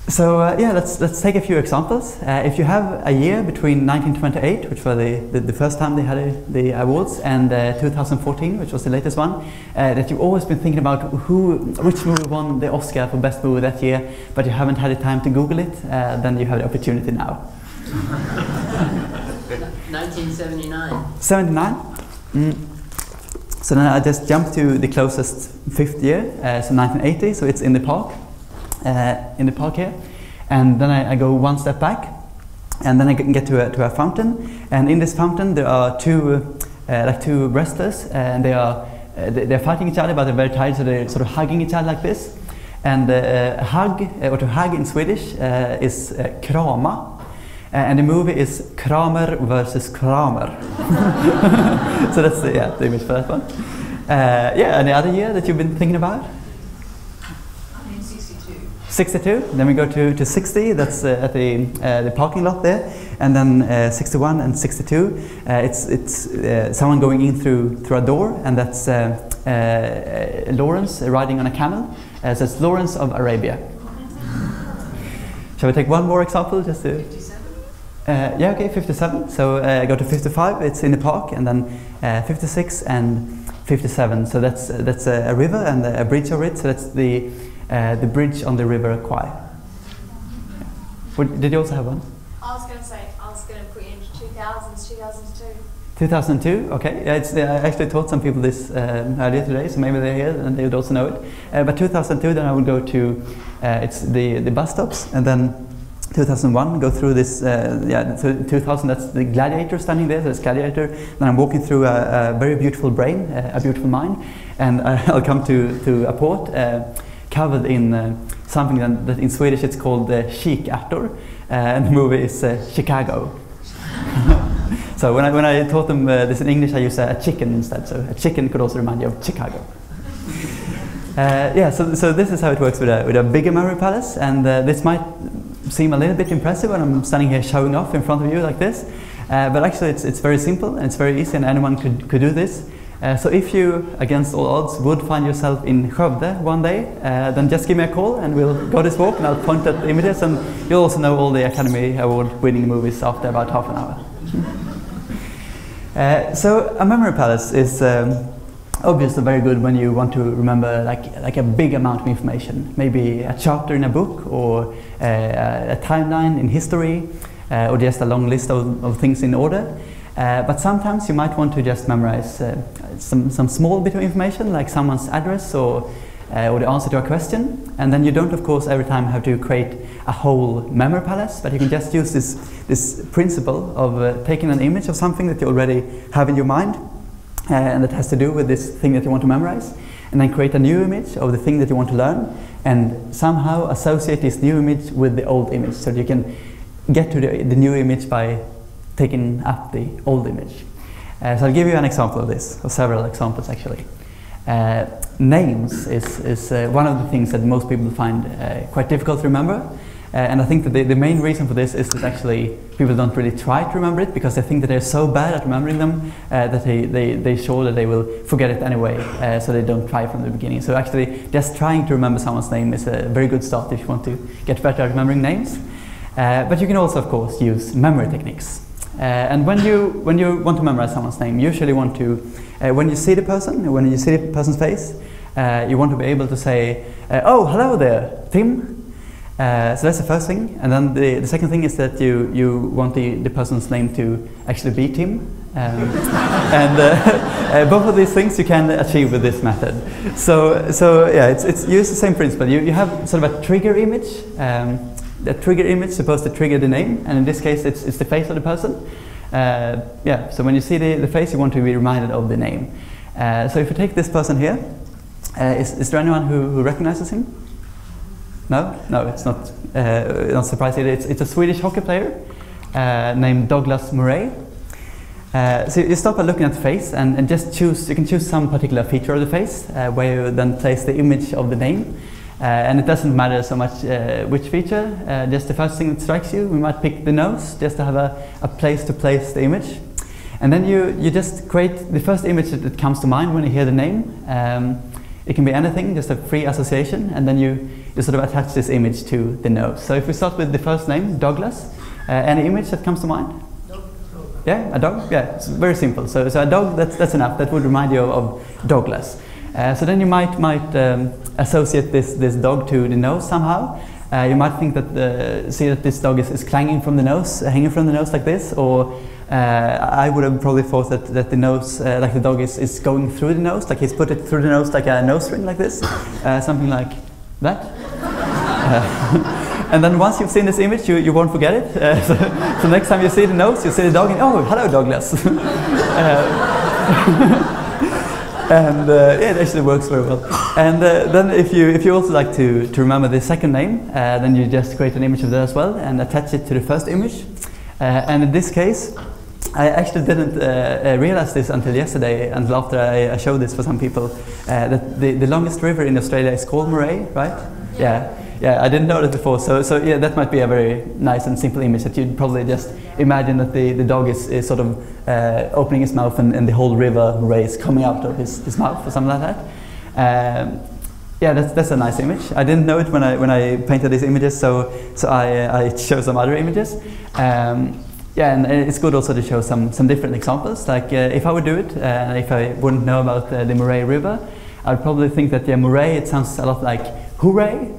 So uh, yeah, let's, let's take a few examples. Uh, if you have a year between 1928, which was the, the, the first time they had a, the awards, and uh, 2014, which was the latest one, uh, that you've always been thinking about who, which movie won the Oscar for best movie that year, but you haven't had the time to Google it, uh, then you have the opportunity now. 1979. 79? Mm. So then I just jump to the closest fifth year, uh, so 1980, so it's in the park in the park here. And then I, I, go one step back, and then I can get to a, to a fountain. And in this fountain, there are two, uh, like two wrestlers, and they are uh, they're fighting each other, but they're very tired, so they're sort of hugging each other like this. And uh, hug, or to hug in Swedish, is krama. Uh, and the movie is Kramer versus Kramer. *laughs* so that's the, yeah, the image for that one. Uh, yeah, any other year that you've been thinking about? I'm in sixty-two. Then we go to, to 60. That's uh, at the uh, the parking lot there. And then uh, 61 and 62. Uh, it's it's uh, someone going in through through a door, and that's uh, Lawrence riding on a camel. So it's Lawrence of Arabia. Shall we take one more example just to? Yeah, okay, 57. So go to 55, it's in the park, and then uh, 56 and 57. So that's that's a, a river and a bridge over it. So that's the uh, the bridge on the river Kwai. What, did you also have one? I was going to say, I was going to put in 2000s, 2002. 2002. Okay, yeah, it's, uh, I actually taught some people this um, earlier today, so maybe they're here and they would also know it. Uh, but 2002, then I would go to uh, it's the the bus stops, and then 2001 go through this. Uh, yeah, so 2000 that's the gladiator standing there. There's gladiator. Then I'm walking through a, a very beautiful brain, uh, a beautiful mind, and *laughs* I'll come to to a port uh, covered in uh, something that, that in Swedish it's called uh, kikärtor, uh, and the movie is uh, Chicago. *laughs* So when I, when I taught them uh, this in English, I used a, a chicken instead. So a chicken could also remind you of Chicago. *laughs* Uh, yeah, so, so this is how it works with a, with a bigger memory palace, and uh, this might seem a little bit impressive when I'm standing here showing off in front of you like this, uh, but actually it's, it's very simple and it's very easy, and anyone could, could do this. Uh, so if you, against all odds, would find yourself in Skövde one day, uh, then just give me a call and we'll go this walk and I'll point at the images, and you'll also know all the Academy Award-winning movies after about half an hour. *laughs* Uh, so a memory palace is um, obviously very good when you want to remember like like a big amount of information, maybe a chapter in a book or uh, a timeline in history, uh, or just a long list of, of things in order. Uh, but sometimes you might want to just memorize uh, some, some small bit of information, like someone's address or, uh, or the answer to a question. And then you don't, of course, every time have to create a whole memory palace, but you can just use this, this principle of uh, taking an image of something that you already have in your mind, uh, and that has to do with this thing that you want to memorize, and then create a new image of the thing that you want to learn, and somehow associate this new image with the old image, so that you can get to the, the new image by taking up the old image. Uh, so I'll give you an example of this, or several examples actually. Uh, names is, is uh, one of the things that most people find uh, quite difficult to remember. Uh, and I think that the, the main reason for this is that actually people don't really try to remember it because they think that they're so bad at remembering them uh, that they, they, they sure that they will forget it anyway, so they don't try from the beginning. So actually, just trying to remember someone's name is a very good start if you want to get better at remembering names. But you can also, of course, use memory techniques. Uh, and when you, when you want to memorize someone's name, you usually want to, uh, when you see the person, when you see the person's face, uh, you want to be able to say, oh, hello there, Tim. Uh, so that's the first thing. And then the, the second thing is that you, you want the, the person's name to actually be Tim. Um, *laughs* and uh, *laughs* uh, both of these things you can achieve with this method. So, so yeah, it's, it's use the same principle. You, you have sort of a trigger image. Um, the trigger image supposed to trigger the name, and in this case, it's, it's the face of the person. Uh, yeah, so when you see the, the face, you want to be reminded of the name. Uh, so if you take this person here, uh, is, is there anyone who, who recognizes him? No, no, it's not. Uh, not surprising. It's, it's a Swedish hockey player uh, named Douglas Murray. Uh, so you start by looking at the face and, and just choose. You can choose some particular feature of the face, uh, where you then place the image of the name. Uh, and it doesn't matter so much uh, which feature. Uh, just the first thing that strikes you. We might pick the nose, just to have a, a place to place the image. And then you, you just create the first image that, that comes to mind when you hear the name. Um, it can be anything, just a free association, and then you, you sort of attach this image to the nose. So if we start with the first name, Douglas, uh, any image that comes to mind? Yeah, a dog? Yeah, it's very simple. So, so a dog, that's, that's enough. That would remind you of, of Douglas. Uh, so then you might, might um, associate this, this dog to the nose somehow. Uh, you might think that, uh, see that this dog is, is clanging from the nose, hanging from the nose like this, or uh, I would have probably thought that, that the nose, uh, like the dog is, is going through the nose, like he's put it through the nose like a nose ring like this, uh, something like that. Uh, *laughs* and then once you've seen this image, you, you won't forget it. Uh, *laughs* so, so next time you see the nose, you see the dog, and oh, hello, Douglas. *laughs* and uh, yeah, it actually works very well. And uh, then if you if you also like to, to remember the second name, uh, then you just create an image of that as well and attach it to the first image. and in this case, I actually didn't uh, uh, realize this until yesterday, until after I, I showed this for some people, uh, that the, the longest river in Australia is called Murray, right? Yeah. yeah. I didn't know that before, so, so yeah, that might be a very nice and simple image that you'd probably just imagine that the, the dog is, is sort of uh, opening his mouth and, and the whole river Murray is coming out of his, his mouth or something like that. Um, yeah, that's, that's a nice image. I didn't know it when I, when I painted these images, so, so I, I *laughs* chose some other images. Um, yeah, and it's good also to show some, some different examples. Like uh, if I would do it, uh, if I wouldn't know about uh, the Murray River, I would probably think that yeah, Murray, it sounds a lot like hooray.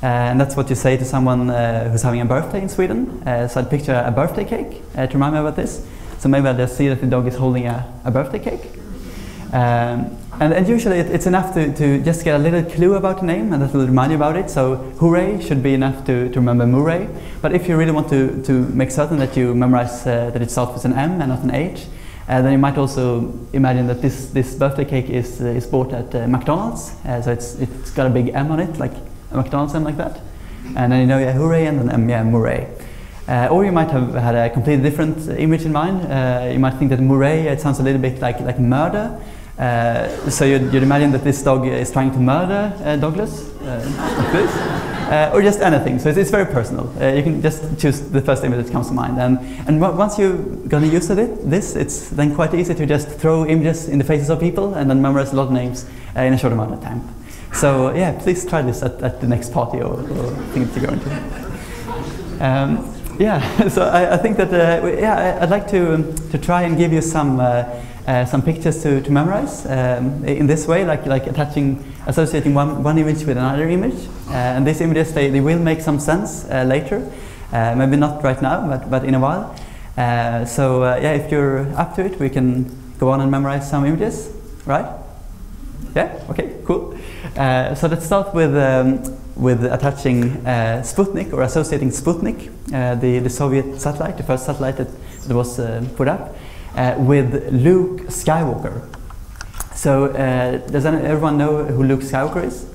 Uh, and that's what you say to someone uh, who's having a birthday in Sweden. Uh, so I'd picture a birthday cake to remind me about this. So maybe I'll just see that the dog is holding a, a birthday cake. Um, and, and, usually it, it's enough to, to just get a little clue about the name and that will remind you about it. So hooray should be enough to, to remember Murray. But if you really want to, to make certain that you memorize uh, that it starts with an M and not an H, uh, then you might also imagine that this, this birthday cake is, uh, is bought at McDonald's. So it's, it's got a big M on it, like McDonald's M like that. And then you know, yeah, hooray, and then M, yeah, Murray. Uh, or you might have had a completely different image in mind. Uh, you might think that Murray, it sounds a little bit like, like murder. Uh, so you'd, you'd, imagine that this dog is trying to murder uh, Douglas, uh, like this, uh, or just anything. So it's, it's very personal. Uh, you can just choose the first image that comes to mind. And, and once you're going to use it, this, it's then quite easy to just throw images in the faces of people and then memorize a lot of names in a short amount of time. So yeah, please try this at, at the next party or, or thing you're going to. Um, yeah, *laughs* so I, I think that yeah, I'd like to, um, to try and give you some uh, some pictures to, to memorize um, in this way, like, like attaching, associating one, one image with another image. Uh, and these images, they, they will make some sense uh, later. Uh, maybe not right now, but, but in a while. Uh, so yeah, if you're up to it, we can go on and memorize some images, right? Yeah, okay, cool. so let's start with, um, with attaching Sputnik or associating Sputnik, the, the Soviet satellite, the first satellite that, that was put up uh, with Luke Skywalker. So uh, does everyone know who Luke Skywalker is?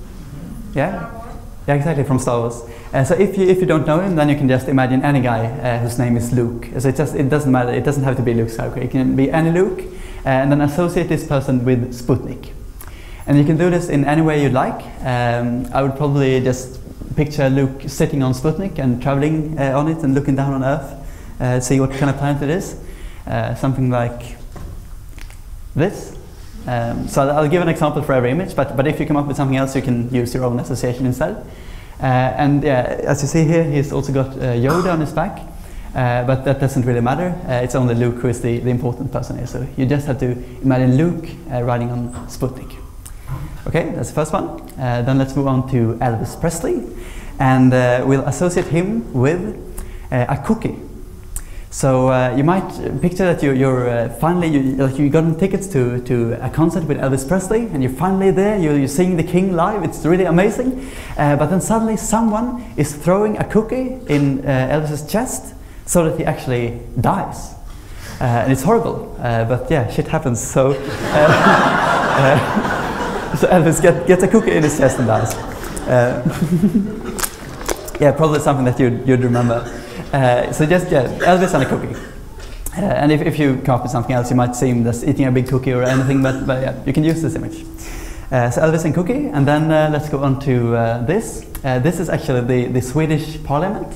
Yeah? Yeah, exactly, from Star Wars. Uh, so if you, if you don't know him, then you can just imagine any guy uh, whose name is Luke. So it, just, it doesn't matter, it doesn't have to be Luke Skywalker. It can be any Luke, uh, and then associate this person with Sputnik. And you can do this in any way you'd like. Um, I would probably just picture Luke sitting on Sputnik and traveling uh, on it and looking down on Earth, uh, see what kind of planet it is. Uh, something like this. Um, so I'll give an example for every image, but, but if you come up with something else, you can use your own association instead. Uh, and yeah, as you see here, he's also got uh, Yoda on his back, uh, but that doesn't really matter. It's only Luke who is the, the important person here. So you just have to imagine Luke riding on Sputnik. Okay, that's the first one. then let's move on to Elvis Presley, and we'll associate him with a cookie. So uh, you might picture that you're, you're uh, finally you, like you gotten tickets to, to a concert with Elvis Presley, and you're finally there. You're, you're seeing the King live. It's really amazing. Uh, but then suddenly someone is throwing a cookie in uh, Elvis's chest so that he actually dies, uh, and it's horrible. Uh, but yeah, shit happens. So *laughs* so Elvis get, gets a cookie in his chest and dies. yeah, probably something that you'd, you'd remember. Uh, so just yeah, Elvis and a cookie. Uh, and if, if you come up with something else, you might see him just eating a big cookie or anything, but, but yeah, you can use this image. Uh, so Elvis and cookie, and then uh, let's go on to uh, this. Uh, this is actually the, the Swedish parliament.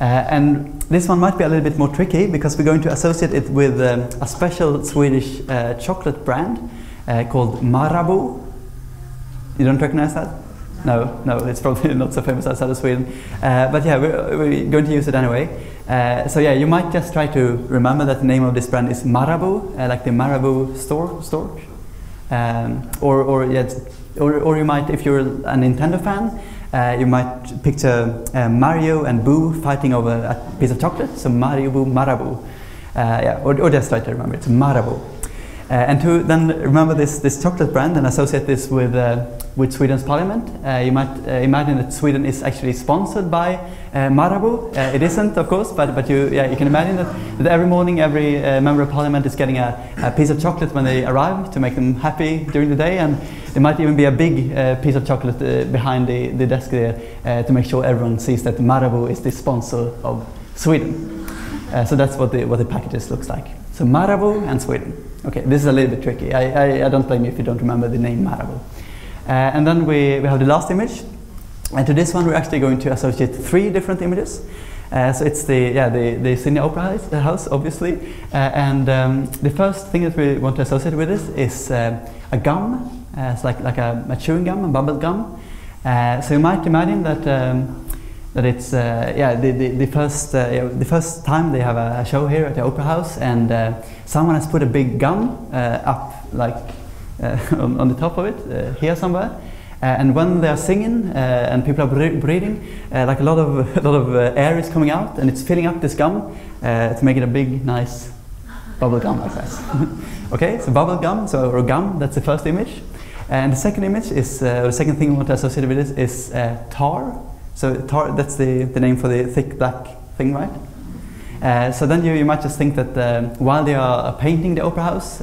and this one might be a little bit more tricky because we're going to associate it with um, a special Swedish chocolate brand called Marabou. You don't recognize that? No, no, it's probably *laughs* not so famous outside of Sweden. Uh, but yeah, we're, we're, going to use it anyway. Uh, so yeah, you might just try to remember that the name of this brand is Marabou, uh, like the Marabou store, store. Um, or, or, yeah, or, or you might, if you're a Nintendo fan, uh, you might picture uh, Mario and Boo fighting over a piece of chocolate. So Mario, Boo, Marabou. Uh, yeah, or, or just try to remember, it's Marabou. Uh, and to then remember this, this chocolate brand and associate this with, uh, with Sweden's parliament, uh, you might uh, imagine that Sweden is actually sponsored by uh, Marabou. Uh, it isn't, of course, but, but you, yeah, you can imagine that, that every morning every member of parliament is getting a, a, piece of chocolate when they arrive to make them happy during the day. And there might even be a big piece of chocolate behind the, the desk there to make sure everyone sees that Marabou is the sponsor of Sweden. So that's what the, what the packages looks like. So Marabou and Sweden. Okay, this is a little bit tricky. I, I, I don't blame you if you don't remember the name Marabou. Uh, and then we, we have the last image. And to this one, we're actually going to associate three different images. Uh, so it's the yeah the, the Sydney Opera House, the house obviously, uh, and um, the first thing that we want to associate with this is uh, a gum. Uh, it's like like a, a chewing gum, a bubble gum. Uh, so you might imagine that um, that it's uh, yeah the, the, the first yeah, the first time they have a, show here at the Opera House, and someone has put a big gum up like *laughs* on, on, the top of it here somewhere. Uh, and when they are singing uh, and people are breathing, uh, like a lot of, *laughs* a lot of air is coming out and it's filling up this gum to make it a big, nice bubble gum like *laughs* that. okay, so bubble gum, so or gum, that's the first image. And the second image is, uh, the second thing we want to associate with this is uh, tar. So tar, that's the, the name for the thick black thing, right? Uh, so then you, you might just think that um, while they are painting the opera house,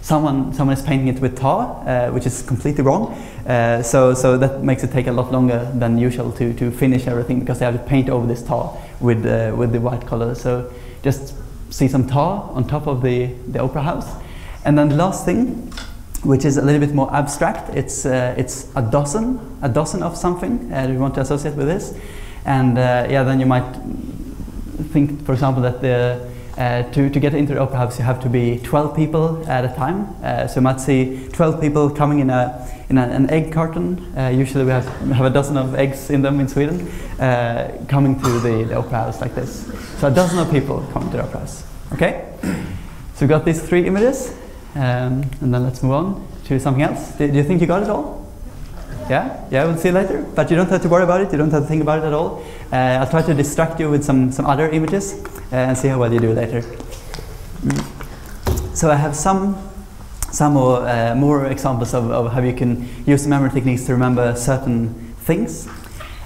someone, someone is painting it with tar, uh, which is completely wrong. Uh, so, so that makes it take a lot longer than usual to, to finish everything because they have to paint over this tar with, uh, with the white color. So just see some tar on top of the, the opera house. And then the last thing, which is a little bit more abstract, it's, uh, it's a dozen, a dozen of something uh, we want to associate with this. And uh, yeah, then you might think, for example, that the uh, to, to get into the opera house, you have to be 12 people at a time. Uh, so you might see 12 people coming in, a, in a, an egg carton. Uh, usually we have, have a dozen of eggs in them in Sweden, coming to the, the, opera house like this. So a dozen of people coming to the opera house. Okay? So we've got these three images, um, and then let's move on to something else. Do, do you think you got it all? Yeah, yeah, we'll see you later. But you don't have to worry about it. You don't have to think about it at all. Uh, I'll try to distract you with some, some other images uh, and see how well you do later. Mm. So I have some some more, uh, more examples of, of how you can use memory techniques to remember certain things.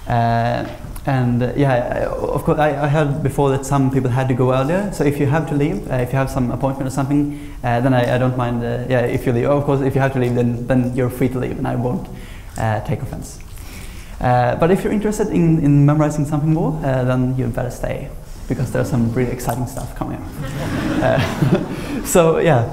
Uh, and uh, yeah, of course, I, I, heard before that some people had to go earlier. So if you have to leave, uh, if you have some appointment or something, uh, then I, I, don't mind. Uh, yeah, if you leave, of course, if you have to leave, then then you're free to leave, and I won't uh, take offense. Uh, but if you're interested in, in memorizing something more, then you better stay because there's some really exciting stuff coming up. *laughs* so yeah,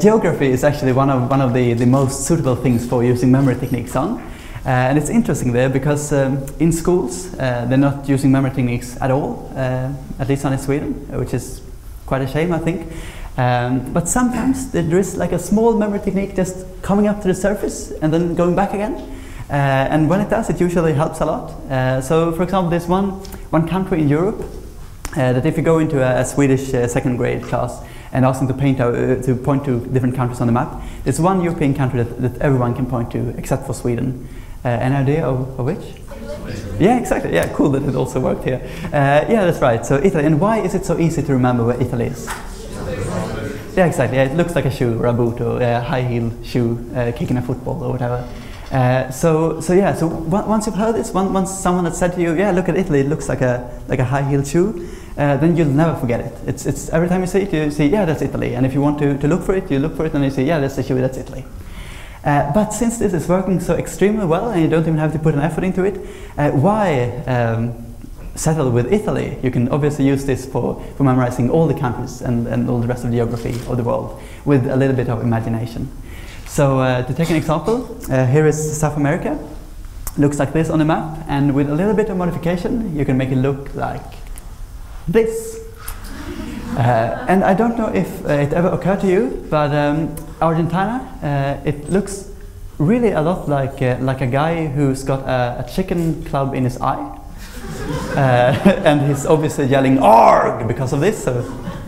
geography is actually one of, one of the, the most suitable things for using memory techniques on. Uh, and it's interesting there because um, in schools uh, they're not using memory techniques at all, at least not in Sweden, which is quite a shame I think. Um, but sometimes there is like a small memory technique just coming up to the surface and then going back again. Uh, and when it does, it usually helps a lot. Uh, so, for example, there's one, one country in Europe uh, that if you go into a, a Swedish uh, second grade class and ask them to, paint out, uh, to point to different countries on the map, there's one European country that, that everyone can point to except for Sweden. Uh, any idea of, of which? Yeah, exactly. Yeah, cool that it also worked here. yeah, that's right. So Italy. And why is it so easy to remember where Italy is? Yeah, exactly. Yeah, it looks like a shoe or a boot or a high heel shoe uh, kicking a football or whatever. Uh, so, so yeah. So once you've heard this, once someone has said to you, "Yeah, look at Italy. It looks like a like a high heel shoe," uh, then you'll never forget it. It's it's every time you see it, you see, "Yeah, that's Italy." And if you want to, to look for it, you look for it, and you say, "Yeah, that's the shoe. That's Italy." Uh, but since this is working so extremely well, and you don't even have to put an effort into it, uh, why? Um, settle with Italy, you can obviously use this for, for memorizing all the countries and, and all the rest of the geography of the world with a little bit of imagination. So uh, to take an example, uh, here is South America. Looks like this on the map, and with a little bit of modification, you can make it look like this. Uh, and I don't know if uh, it ever occurred to you, but um, Argentina, uh, it looks really a lot like, uh, like a guy who's got a, a chicken club in his eye. Uh, *laughs* and he's obviously yelling "Arg!" because of this. So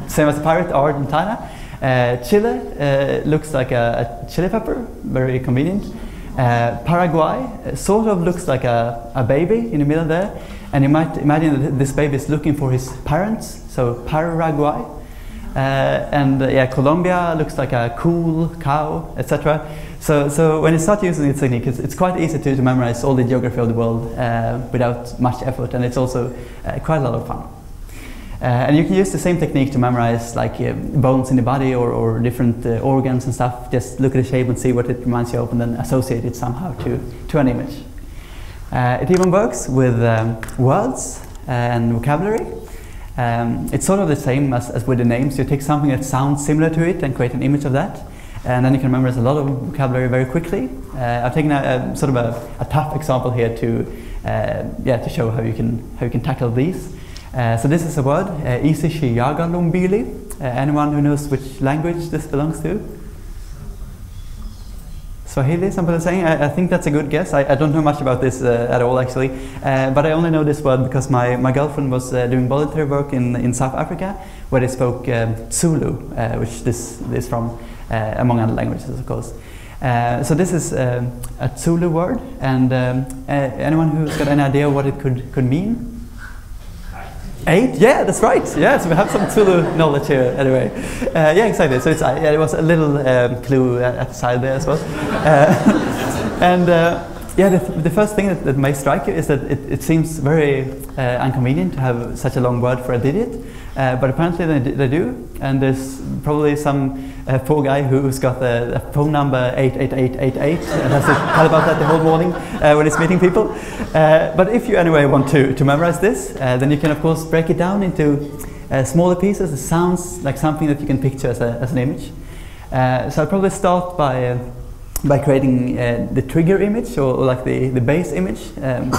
same as the pirate Argentina. Uh, Chile looks like a, a, chili pepper, very convenient. Paraguay sort of looks like a, a baby in the middle there, and you might imagine that this baby is looking for his parents. So Paraguay. Uh, and yeah, Colombia looks like a cool cow, etc. So, so when you start using this technique, it's, it's quite easy to, to, memorize all the geography of the world uh, without much effort, and it's also uh, quite a lot of fun. Uh, and you can use the same technique to memorize like uh, bones in the body or, or different uh, organs and stuff. Just look at the shape and see what it reminds you of, and then associate it somehow to, to an image. Uh, it even works with um, words and vocabulary. Um, it's sort of the same as, as with the names. You take something that sounds similar to it and create an image of that, and then you can memorize a lot of vocabulary very quickly. Uh, I've taken a, a sort of a, a tough example here to uh, yeah to show how you can how you can tackle these. Uh, so this is a word, uh, Isishi Yaga Lombili. Uh, anyone who knows which language this belongs to? Some people are saying. I, I, think that's a good guess. I, I don't know much about this uh, at all, actually. Uh, but I only know this word because my, my girlfriend was uh, doing voluntary work in, in South Africa where they spoke um, Zulu, uh, which this is from, uh, among other languages, of course. Uh, so this is um, a Zulu word, and um, anyone who's got any idea what it could, could mean? Eight? Yeah, that's right. Yeah, so we have some Zulu knowledge here anyway. Uh, yeah, exactly. So it's, uh, yeah, there was a little um, clue at the side there as well. Uh, *laughs* and uh, yeah, the, the, first thing that, that, may strike you is that it, it seems very uh, inconvenient to have such a long word for a digit. Uh, but apparently they, they, do, and there's probably some uh, poor guy who's got the, phone number 88888 and has to about that the whole morning uh, when he's meeting people. Uh, but if you anyway want to, to memorize this, uh, then you can of course break it down into uh, smaller pieces. It sounds like something that you can picture as, a, as an image. so I'll probably start by, by creating the trigger image or, or, like the, the base image. Um,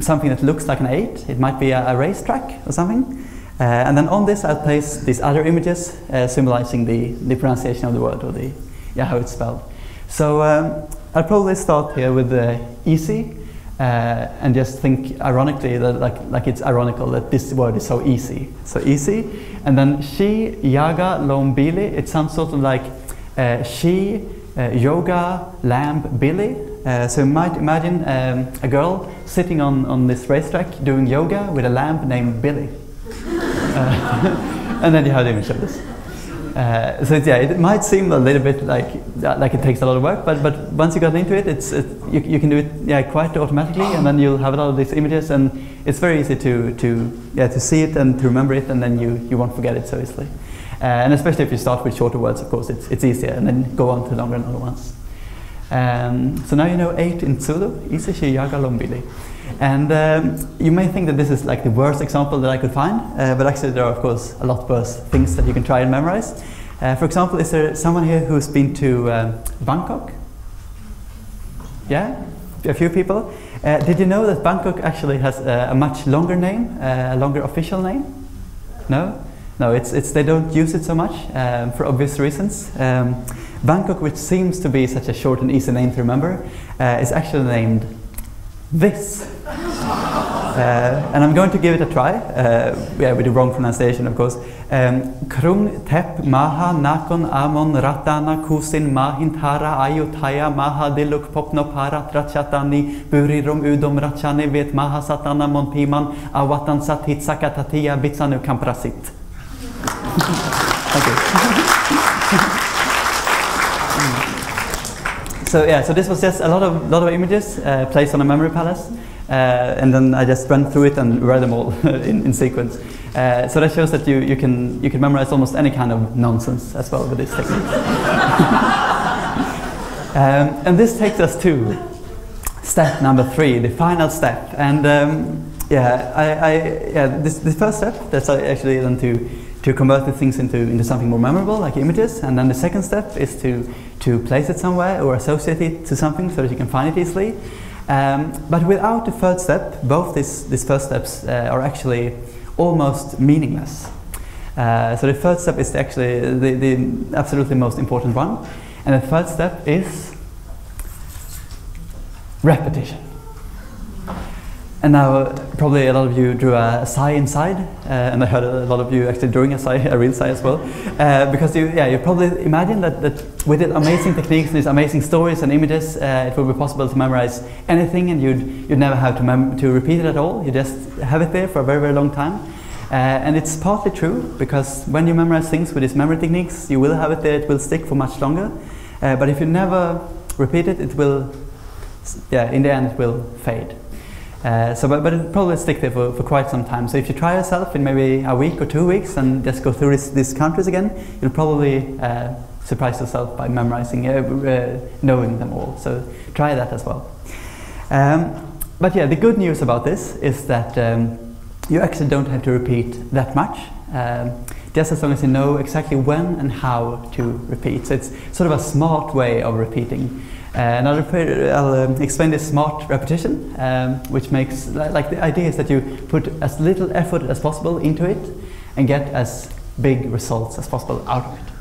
something that looks like an 8. It might be a, a racetrack or something. Uh, and then on this, I'll place these other images uh, symbolizing the, the pronunciation of the word or the, yeah, how it's spelled. So um, I'll probably start here with the easy uh, and just think ironically that like, like it's ironical that this word is so easy. So easy. And then she, yaga, lombili, it sounds sort of like uh, she, uh, yoga, lamb, billy. Uh, so you might imagine um, a girl sitting on, on this racetrack doing yoga with a lamb named Billy. Uh, *laughs* and then you have the image of this. Uh, so yeah, it might seem a little bit like like it takes a lot of work, but but once you got into it, it's it, you, you can do it yeah quite automatically, and then you'll have a lot of these images, and it's very easy to to yeah to see it and to remember it, and then you you won't forget it so easily. Uh, and especially if you start with shorter words, of course, it's it's easier, and then go on to longer and longer ones. Um, so now you know eight in Zulu, Isishi Yaga Lombili. And um, you may think that this is like the worst example that I could find, uh, but actually there are of course a lot worse things that you can try and memorize. Uh, for example, is there someone here who's been to um, Bangkok? Yeah, a few people. Uh, did you know that Bangkok actually has a much longer name, uh, a longer official name? No, no, it's, it's they don't use it so much um, for obvious reasons. Um, Bangkok, which seems to be such a short and easy name to remember, uh, is actually named this. Uh, and I'm going to give it a try, uh, yeah, with the wrong pronunciation, of course. Um, Krung tep maha nakon amon ratana kusin mahintara ayutaya maha diluk popno para trachatani burirum udom rachani vet maha satana mon piman awatan satit sakatatia bitsanu kamprasit. Thank you. *laughs* so yeah, so this was just a lot of lot of images uh, placed on a memory palace, and then I just ran through it and read them all *laughs* in, in, sequence. Uh, so that shows that you, you can you can memorize almost any kind of nonsense as well with this technique. *laughs* um, and this takes us to step number three, the final step. And um, yeah, I, I, yeah, this the first step that's actually then to to convert the things into, into something more memorable, like images. And then the second step is to, to place it somewhere or associate it to something so that you can find it easily. Um, but without the third step, both these, these first steps uh, are actually almost meaningless. Uh, so the third step is actually the, the absolutely most important one. And the third step is repetition. And now, probably a lot of you drew a sigh inside, uh, and I heard a lot of you actually drawing a sigh, *laughs* a real sigh as well, uh, because you, yeah, you probably imagine that, that with these amazing techniques and these amazing stories and images, uh, it will be possible to memorize anything, and you'd you'd never have to to repeat it at all. You just have it there for a very very long time, uh, and it's partly true because when you memorize things with these memory techniques, you will have it there. It will stick for much longer, uh, but if you never repeat it, it will, yeah, in the end, it will fade. Uh, so, but, but it'll probably stick there for, for quite some time. So if you try yourself in maybe a week or two weeks and just go through this, these countries again, you'll probably uh, surprise yourself by memorizing, uh, uh, knowing them all. So try that as well. Um, but yeah, the good news about this is that um, you actually don't have to repeat that much. Um, just as long as you know exactly when and how to repeat. So it's sort of a smart way of repeating. Uh, and I'll, um, explain this smart repetition, um, which makes, li- like the idea is that you put as little effort as possible into it and get as big results as possible out of it.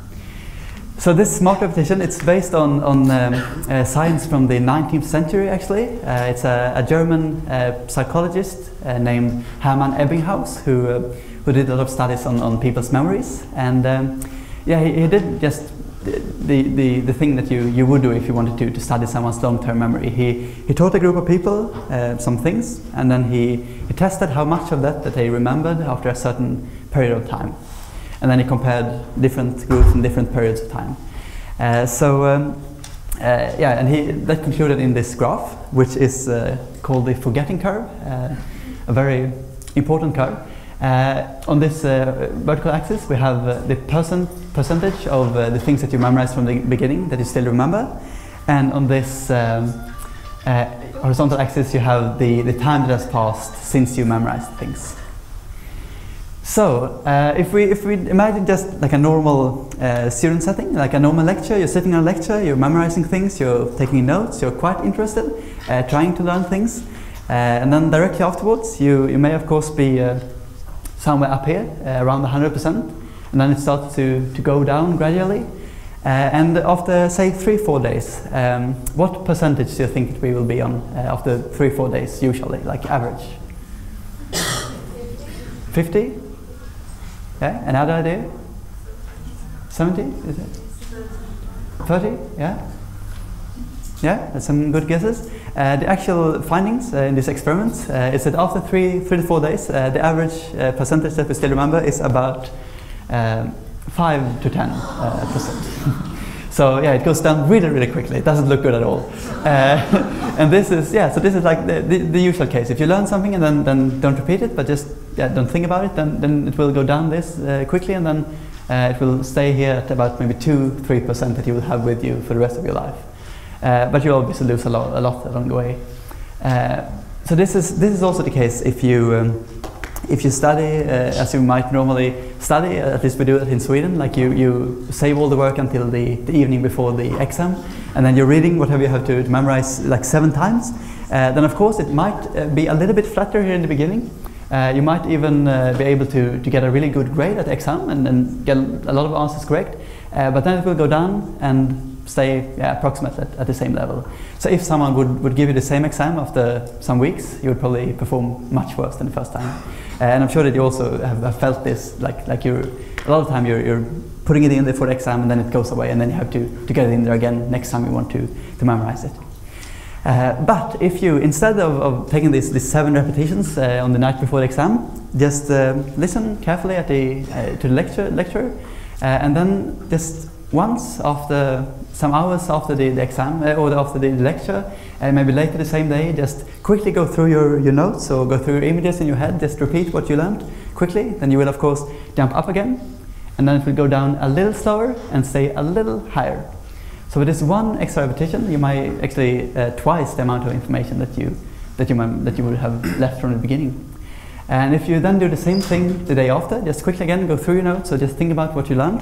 So this smart repetition, it's based on, on um, uh, science from the 19th century actually. Uh, it's a, a German uh, psychologist uh, named Hermann Ebbinghaus who, uh, who did a lot of studies on, on people's memories. And um, yeah, he, he did just the, the, the thing that you, you would do if you wanted to, to study someone's long-term memory. He, he taught a group of people uh, some things and then he, he tested how much of that that they remembered after a certain period of time and then he compared different groups in different periods of time. Uh, so um, uh, yeah, and he that concluded in this graph, which is uh, called the forgetting curve, uh, a very important curve. Uh, on this uh, vertical axis, we have the percent percentage of the things that you memorized from the beginning that you still remember, and on this um, horizontal axis, you have the, the time that has passed since you memorized things. So, uh, if, we, if we imagine just like a normal uh, student setting, like a normal lecture, you're sitting in a lecture, you're memorizing things, you're taking notes, you're quite interested, uh, trying to learn things, uh, and then directly afterwards, you, you may of course be uh, somewhere up here, uh, around 100%, and then it starts to, to go down gradually. and after, say, three, four days, um, what percentage do you think we will be on after three, four days, usually, like average? 50? Yeah, another idea? 70, is it? 30, yeah? Yeah, that's some good guesses. Uh, the actual findings uh, in this experiment uh, is that after three, three to four days, uh, the average uh, percentage that we still remember is about um, 5 to 10 uh, percent. *laughs* so yeah, it goes down really, really quickly. It doesn't look good at all. *laughs* and this is, yeah, so this is like the, the, the, usual case. If you learn something and then, then don't repeat it, but just yeah, don't think about it, then, then it will go down this uh, quickly and then uh, it will stay here at about maybe 2-3% that you will have with you for the rest of your life. Uh, but you obviously lose a lot, a lot along the way. Uh, so this is, this is also the case if you, um, if you study uh, as you might normally study, at least we do it in Sweden, like you, you save all the work until the, the evening before the exam, and then you're reading whatever you have to, memorize like seven times, uh, then of course it might be a little bit flatter here in the beginning, uh, you might even uh, be able to, to get a really good grade at the exam and, and get a lot of answers correct, uh, but then it will go down and stay yeah, approximately at, at, the same level. So if someone would, would give you the same exam after some weeks, you would probably perform much worse than the first time. Uh, and I'm sure that you also have, have, felt this, like, like you're, a lot of time you're, you're putting it in there for the exam and then it goes away and then you have to, to get it in there again next time you want to, to memorize it. Uh, but if you, instead of, of taking these, these seven repetitions uh, on the night before the exam, just uh, listen carefully at the, uh, to the lecture, lecture uh, and then just once after some hours after the, the exam or after the lecture, and maybe later the same day, just quickly go through your, your notes or go through your images in your head, just repeat what you learned quickly. Then you will, of course, jump up again, and then it will go down a little slower and stay a little higher. So with this one extra repetition, you might actually uh, twice the amount of information that you that you that you would have *coughs* left from the beginning. And if you then do the same thing the day after, just quickly again go through your notes, or just think about what you learned,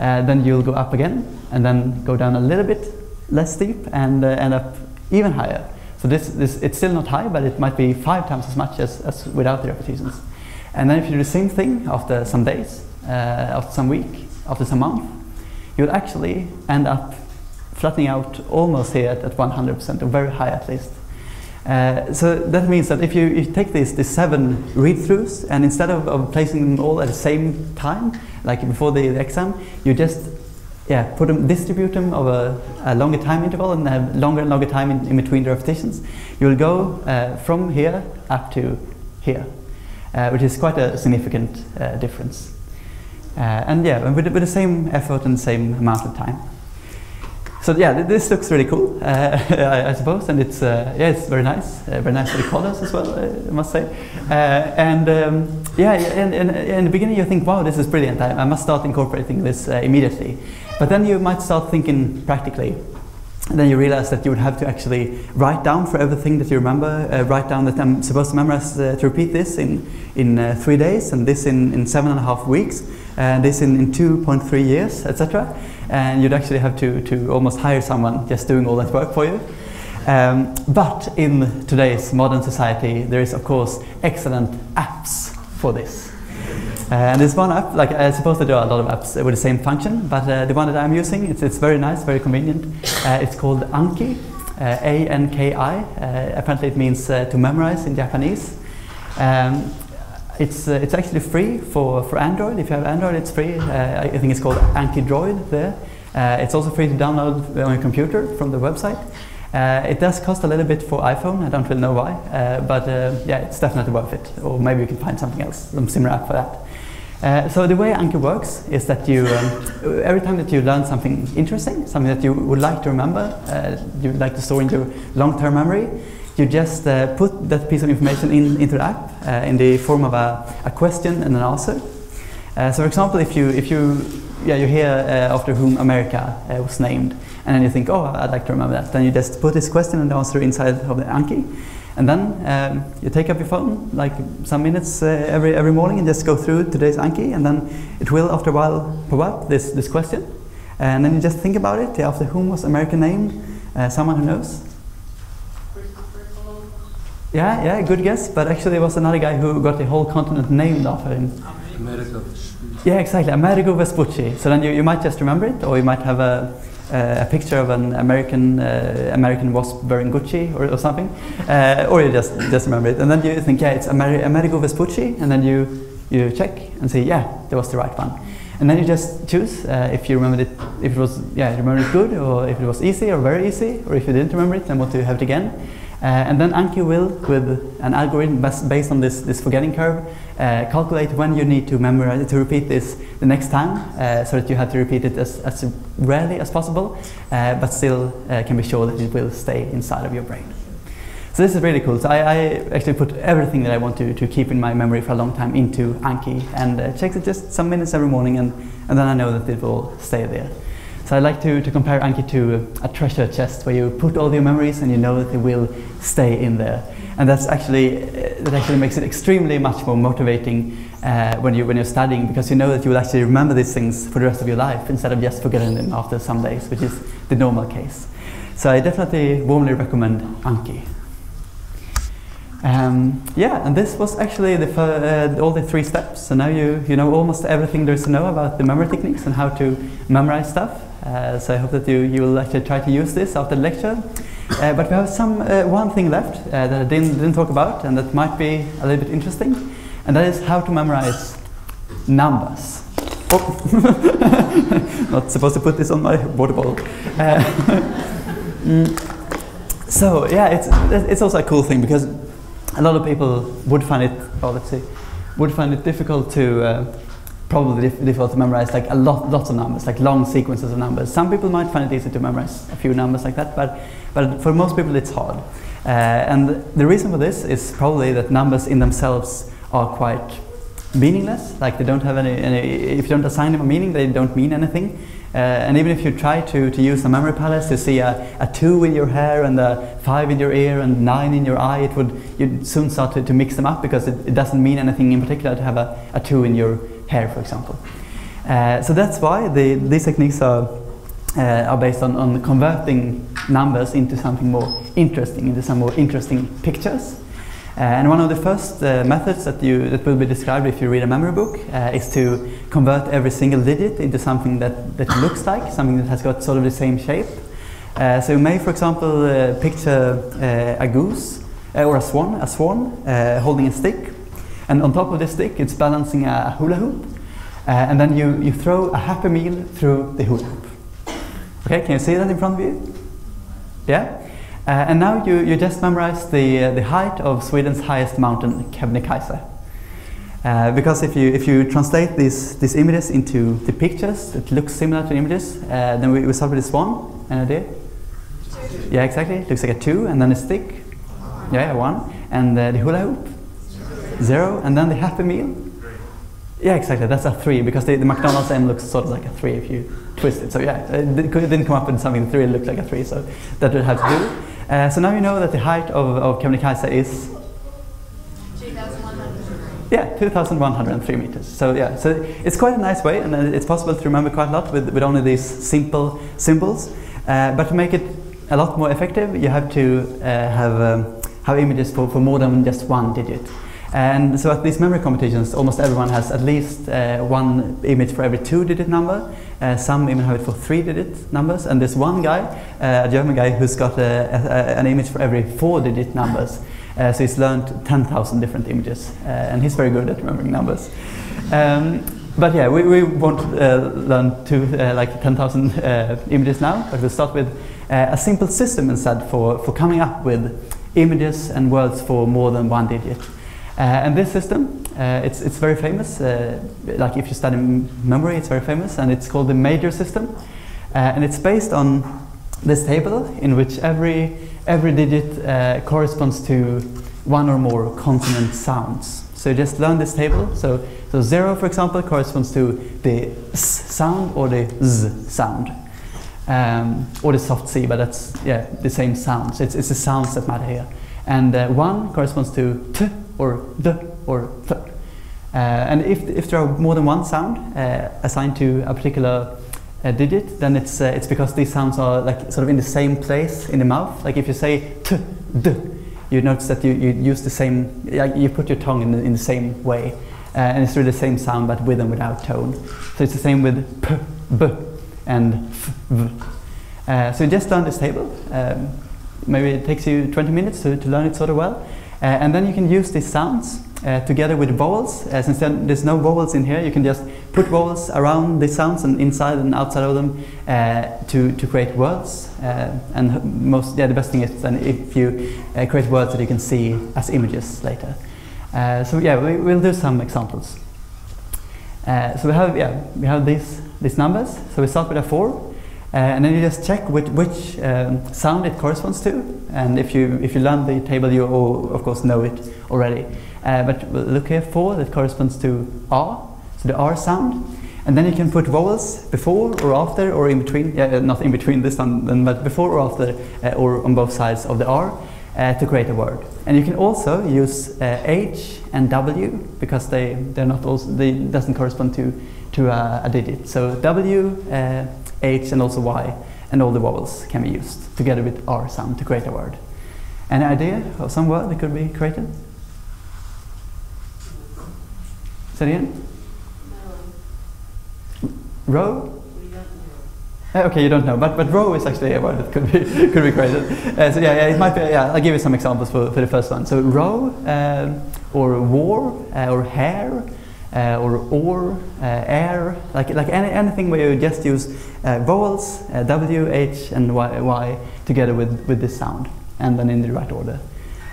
uh, then you'll go up again, and then go down a little bit less steep and uh, end up even higher. So this, this, it's still not high, but it might be five times as much as, as without the repetitions. And then if you do the same thing after some days, uh, after some week, after some month, you'll actually end up flattening out almost here at, at 100%, or very high at least. Uh, so that means that if you, you take these, these seven read-throughs and instead of, of, placing them all at the same time, like before the, exam, you just yeah, put them, distribute them over a longer time interval and have longer and longer time in, in between the repetitions. You'll go uh, from here up to here, uh, which is quite a significant uh, difference. Uh, and yeah, with, with the same effort and the same amount of time. So yeah, this looks really cool, uh, *laughs* I, I, suppose, and it's uh, yeah, it's very nice, very nice for the colors as well, I must say. And um, yeah, in, in, in, the beginning you think, wow, this is brilliant. I, I must start incorporating this uh, immediately. But then you might start thinking practically. And then you realize that you would have to actually write down for everything that you remember, uh, write down that I'm supposed to memorize uh, to repeat this in, in uh, three days, and this in, in seven and a half weeks, and this in, in 2.3 years, etc. And you'd actually have to, to almost hire someone just doing all that work for you. Um, but in today's modern society, there is of course excellent apps for this. Uh, and there's one app, like I suppose there are a lot of apps with the same function, but uh, the one that I'm using, it's, it's very nice, very convenient. Uh, it's called Anki, uh, A-N-K-I. Uh, apparently it means uh, to memorize in Japanese. Um, it's, it's actually free for, for Android. If you have Android, it's free. I think it's called Anki Droid there. it's also free to download on your computer from the website. Uh, it does cost a little bit for iPhone, I don't really know why, uh, but uh, yeah, it's definitely worth it. Or maybe you can find something else, some similar app for that. Uh, so the way Anki works is that you, um, every time that you learn something interesting, something that you would like to remember, uh, you would like to store into your long-term memory, you just uh, put that piece of information in, into the app in the form of a, a question and an answer. So for example, if you, if you, yeah, you hear after whom America was named, and then you think, oh, I'd like to remember that, then you just put this question and answer inside of the Anki, and then um, you take up your phone, like some minutes uh, every, every morning, and just go through today's Anki, and then it will, after a while, pop up this, this question. And then you just think about it, after whom was America named? Uh, someone who knows? Yeah, yeah, good guess, but actually it was another guy who got the whole continent named after him. Amerigo. Yeah, exactly, Amerigo Vespucci. So then you, you might just remember it, or you might have a, a picture of an American uh, American wasp wearing Gucci or, or something, uh, or you just just remember it, and then you think, yeah, it's Amer Amerigo Vespucci, and then you you check and say, yeah, that was the right one, and then you just choose uh, if you remembered it, if it was yeah, you remembered it good, or if it was easy or very easy, or if you didn't remember it, then what do you have it again. Uh, and then Anki will, with an algorithm based on this, this forgetting curve, uh, calculate when you need to memorize to repeat this the next time, uh, so that you have to repeat it as, as rarely as possible, but still can be sure that it will stay inside of your brain. So this is really cool. So I, I, actually put everything that I want to, to keep in my memory for a long time into Anki and uh, checks it just some minutes every morning and, and then I know that it will stay there. So I like to, to compare Anki to a treasure chest where you put all your memories and you know that they will stay in there. And that's actually, uh, that actually makes it extremely much more motivating uh, when, you, when you're studying because you know that you will actually remember these things for the rest of your life instead of just forgetting them after some days, which is the normal case. So I definitely warmly recommend Anki. Um, yeah, and this was actually the, uh, all the three steps. So now you, you know almost everything there is to know about the memory techniques and how to memorize stuff. Uh, so I hope that you, you will actually try to use this after the lecture. Uh, but we have some uh, one thing left uh, that I didn't, didn't talk about and that might be a little bit interesting, and that is how to memorize numbers. Oh, *laughs* not supposed to put this on my water bottle. Uh, *laughs* mm. So yeah, it's it's also a cool thing because a lot of people would find it, oh let's see, would find it difficult to probably difficult to memorize like a lot, lots of numbers, like long sequences of numbers. Some people might find it easy to memorize a few numbers like that, but, but for most people it's hard. Uh, and the reason for this is probably that numbers in themselves are quite meaningless, like they don't have any, any if you don't assign them a meaning, they don't mean anything. Uh, and even if you try to, to use a memory palace to see a, a 2 in your hair and a 5 in your ear and 9 in your eye, it would, you'd soon start to, to mix them up because it, it doesn't mean anything in particular to have a, a 2 in your hair, for example. Uh, so that's why the, these techniques are, uh, are based on, on converting numbers into something more interesting, into some more interesting pictures. Uh, and one of the first uh, methods that, you, that will be described if you read a memory book uh, is to convert every single digit into something that, that looks like, something that has got sort of the same shape. So you may, for example, picture a goose or a swan, a swan holding a stick and on top of this stick, it's balancing a hula hoop. Uh, and then you, you throw a happy meal through the hula hoop. Okay, can you see that in front of you? Yeah? Uh, and now you, you just memorize the, uh, the height of Sweden's highest mountain, Kebnekaise. Uh, because if you, if you translate these, these images into the pictures that look similar to the images, uh, then we, we start with this one. Any idea? Yeah, exactly. It looks like a two, and then a stick. Yeah, one. And uh, the hula hoop zero, and then the happy meal. Yeah, exactly. That's a three because the, the McDonald's M looks sort of like a three if you twist it. So yeah, it didn't come up with something three looked like a three, so that would have to do. Uh, so now you know that the height of, of Kebnekaise is 2,100. yeah 2,103 meters. So yeah, so it's quite a nice way, and uh, it's possible to remember quite a lot with, with only these simple symbols. Uh, but to make it a lot more effective, you have to uh, have um, have images for, for more than just one digit. And so at these memory competitions, almost everyone has at least uh, one image for every two-digit number. Uh, some even have it for three-digit numbers. And there's one guy, uh, a German guy, who's got a, a, an image for every four-digit numbers. Uh, so he's learned 10,000 different images, uh, and he's very good at remembering numbers. Um, but yeah, we, we won't uh, learn to like 10,000 uh, images now, but we'll start with a simple system instead for, for coming up with images and words for more than one digit. Uh, and this system, uh, it's, it's very famous. Uh, like if you study memory, it's very famous, and it's called the major system. And it's based on this table in which every, every digit corresponds to one or more consonant sounds. So just learn this table. So, so zero, for example, corresponds to the s sound or the z sound. Um, or the soft C, but that's yeah the same sounds. It's, it's the sounds that matter here. And uh, one corresponds to t or d or th. Uh, and if, if there are more than one sound uh, assigned to a particular uh, digit, then it's, uh, it's because these sounds are like sort of in the same place in the mouth. Like if you say t, d, you notice that you, you use the same, like you put your tongue in the, in the same way. Uh, and it's really the same sound but with and without tone. So it's the same with p, b, and f, v. Uh, so just learn this table. Um, maybe it takes you 20 minutes to, to learn it sort of well. Uh, and then you can use these sounds uh, together with vowels. Uh, since then there's no vowels in here, you can just put vowels around the sounds and inside and outside of them to, to create words. And most, yeah, the best thing is then if you create words that you can see as images later. So yeah, we, we'll do some examples. So we have yeah we have these these numbers. So we start with a four, uh, and then you just check which, which um, sound it corresponds to. And if you if you learn the table, you all, of course know it already. Uh, but look here four that corresponds to R, so the R sound. And then you can put vowels before or after or in between. Yeah, uh, not in between this one, but before or after uh, or on both sides of the R. Uh, to create a word, and you can also use uh, H and W because they they're not also they doesn't correspond to to a, digit. So W, H, and also Y, and all the vowels can be used together with R sound to create a word. Any idea of some word that could be created? Say it again. Row? Uh, okay, you don't know, but but row is actually a word that could be *laughs* could be created. Uh, so yeah, yeah, it might be. Yeah, I'll give you some examples for, for the first one. So row, um, or war, uh, or hair, uh, or or, uh, air, like like any, anything where you just use uh, vowels, uh, W, H, and y, y together with with this sound, and then in the right order.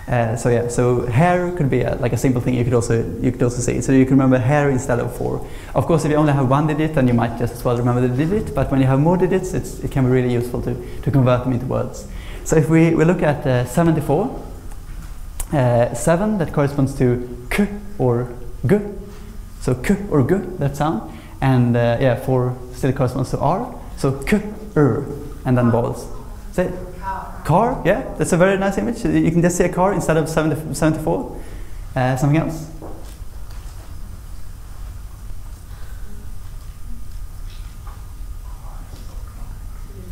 Uh, so yeah, so hair could be a, like a simple thing you could also you could also see. So you can remember hair instead of four. Of course, if you only have one digit, then you might just as well remember the digit. But when you have more digits, it's, it can be really useful to, to convert them into words. So if we, we look at uh, 74, uh, seven that corresponds to k or g. So k or g that sound, and uh, yeah, four still corresponds to r. So k, r, and then vowels. Say Car. Car, yeah, that's a very nice image. You can just see a car instead of 70, 74. Uh, something else?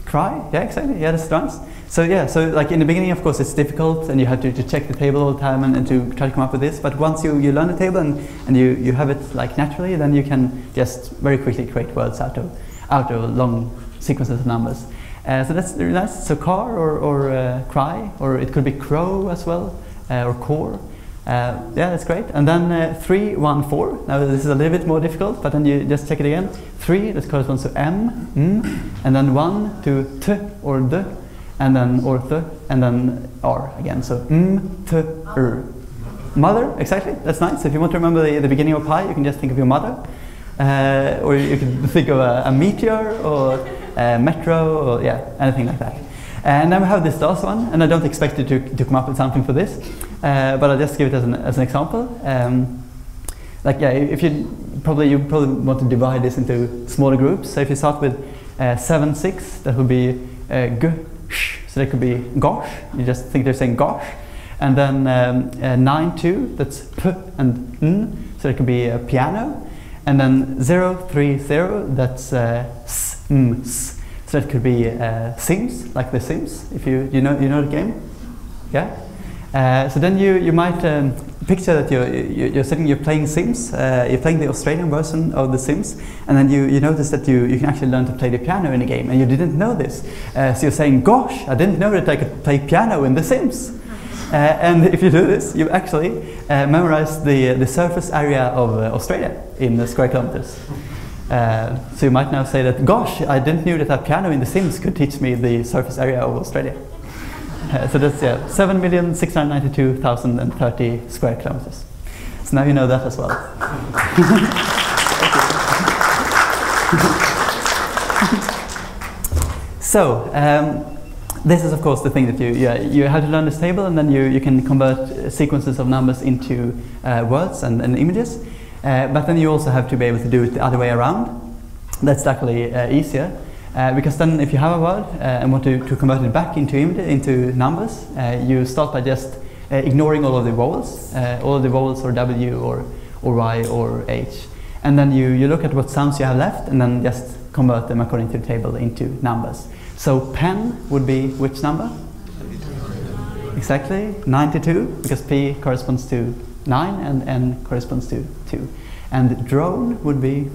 Cry, yeah, exactly. Yeah, that's nice. So yeah, so like in the beginning, of course, it's difficult, and you have to, to check the table all the time and, and to try to come up with this. But once you, you learn the table and, and you, you have it like naturally, then you can just very quickly create words out of out of long sequences of numbers. Uh, so that's really nice. So car or, or uh, cry, or it could be crow as well, uh, or core. Uh, yeah, that's great. And then uh, three, one, four. Now this is a little bit more difficult, but then you just check it again. Three, that corresponds to M, and then one to T or D, and then or Th, and then R again. So M, T, R. Mother, exactly. That's nice. So If you want to remember the, the beginning of pi, you can just think of your mother. Uh, or you can think of a, a meteor or a metro or yeah, anything like that. And then we have this last one, and I don't expect you to, to come up with something for this, uh, but I'll just give it as an, as an example. Um, like yeah, if you probably you probably want to divide this into smaller groups. So if you start with uh, seven six, that would be uh, g, sh, so that could be gosh. You just think they're saying gosh, and then um, uh, nine two, that's p and n, so it could be a piano, and then zero three zero, that's uh, s, m, s, so it could be uh, Sims, like The Sims. If you you know you know the game, yeah. Uh, so then you, you might um, picture that you're, you- you're sitting, you're playing Sims, uh, you're playing the Australian version of The Sims, and then you, you notice that you, you can actually learn to play the piano in the game, and you didn't know this. Uh, so you're saying, gosh, I didn't know that I could play piano in The Sims. Uh, and *laughs* if you do this, you actually uh, memorize the, the surface area of Australia in square kilometers. So you might now say that, gosh, I didn't know that a piano in The Sims could teach me the surface area of Australia. Uh, so that's yeah, 7,692,030 square kilometers. So now you know that as well. *laughs* so um, this is of course the thing that you yeah, you have to learn this table and then you, you can convert uh, sequences of numbers into uh, words and, and images. Uh, but then you also have to be able to do it the other way around. That's actually uh, easier. Uh, because then if you have a word uh, and want to, to convert it back into, into numbers, uh, you start by just uh, ignoring all of the vowels, uh, all of the vowels or W or, or Y or H. And then you, you look at what sounds you have left and then just convert them according to the table into numbers. So pen would be which number? Exactly, 92, because P corresponds to 9 and N corresponds to 2. And drone would be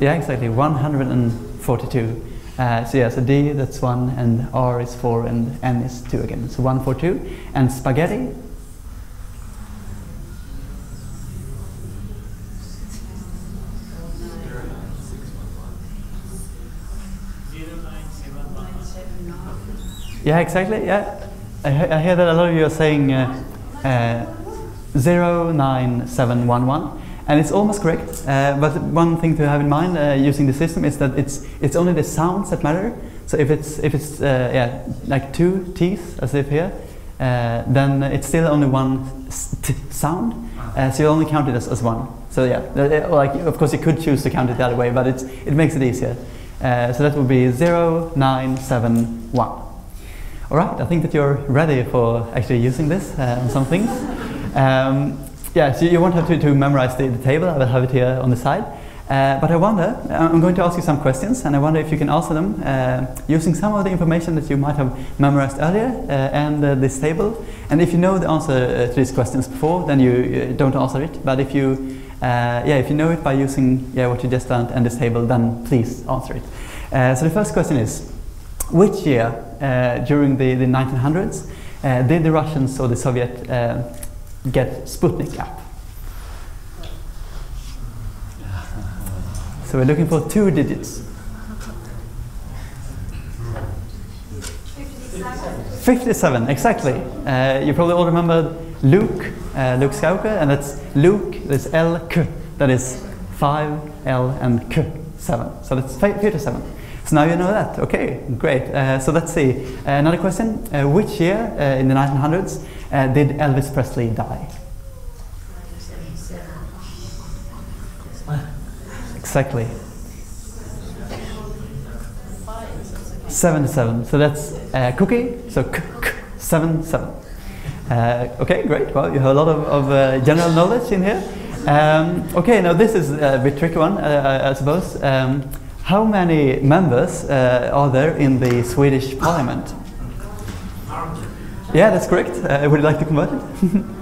Yeah, exactly. 142. Uh, so yeah, so D that's one, and R is four, and N is two again. So one, four, two. And spaghetti. Yeah, exactly. Yeah, I, I hear that a lot of you are saying uh, uh, zero nine seven one one, and it's almost correct. Uh, but one thing to have in mind uh, using the system is that it's it's only the sounds that matter. So if it's if it's uh, yeah like two teeth as if here, uh, then it's still only one sound. Uh, so you only count it as, as one. So yeah, uh, like of course you could choose to count it the other way, but it's it makes it easier. So that would be zero nine seven one. All right, I think that you're ready for actually using this on some things. Um, yeah, so you won't have to, to memorize the, the table, I will have it here on the side. Uh, but I wonder, I'm going to ask you some questions, and I wonder if you can answer them uh, using some of the information that you might have memorized earlier uh, and uh, this table. And if you know the answer uh, to these questions before, then you uh, don't answer it. But if you, uh, yeah, if you know it by using yeah, what you just learned and this table, then please answer it. Uh, so the first question is, which year uh, during the, the 1900s uh, did the Russians or the Soviet uh, get Sputnik up? So we're looking for two digits. 57, exactly. Uh, you probably all remember Luke, uh, Luke Skywalker, and that's Luke, that's L, K, that is 5, L, and K, 7. So that's fi- 57. So now you know that. Okay, great. Uh, so let's see. Uh, another question. Uh, which year uh, in the 1900s uh, did Elvis Presley die? Exactly. 77. So that's uh, cookie. So k, k, 7 7. Uh, okay, great. Well, you have a lot of, of uh, general knowledge in here. Um, okay, now this is a bit tricky one, uh, I, I suppose. Um, how many members uh, are there in the Swedish parliament? Yeah, that's correct. Uh, would you like to convert it? *laughs*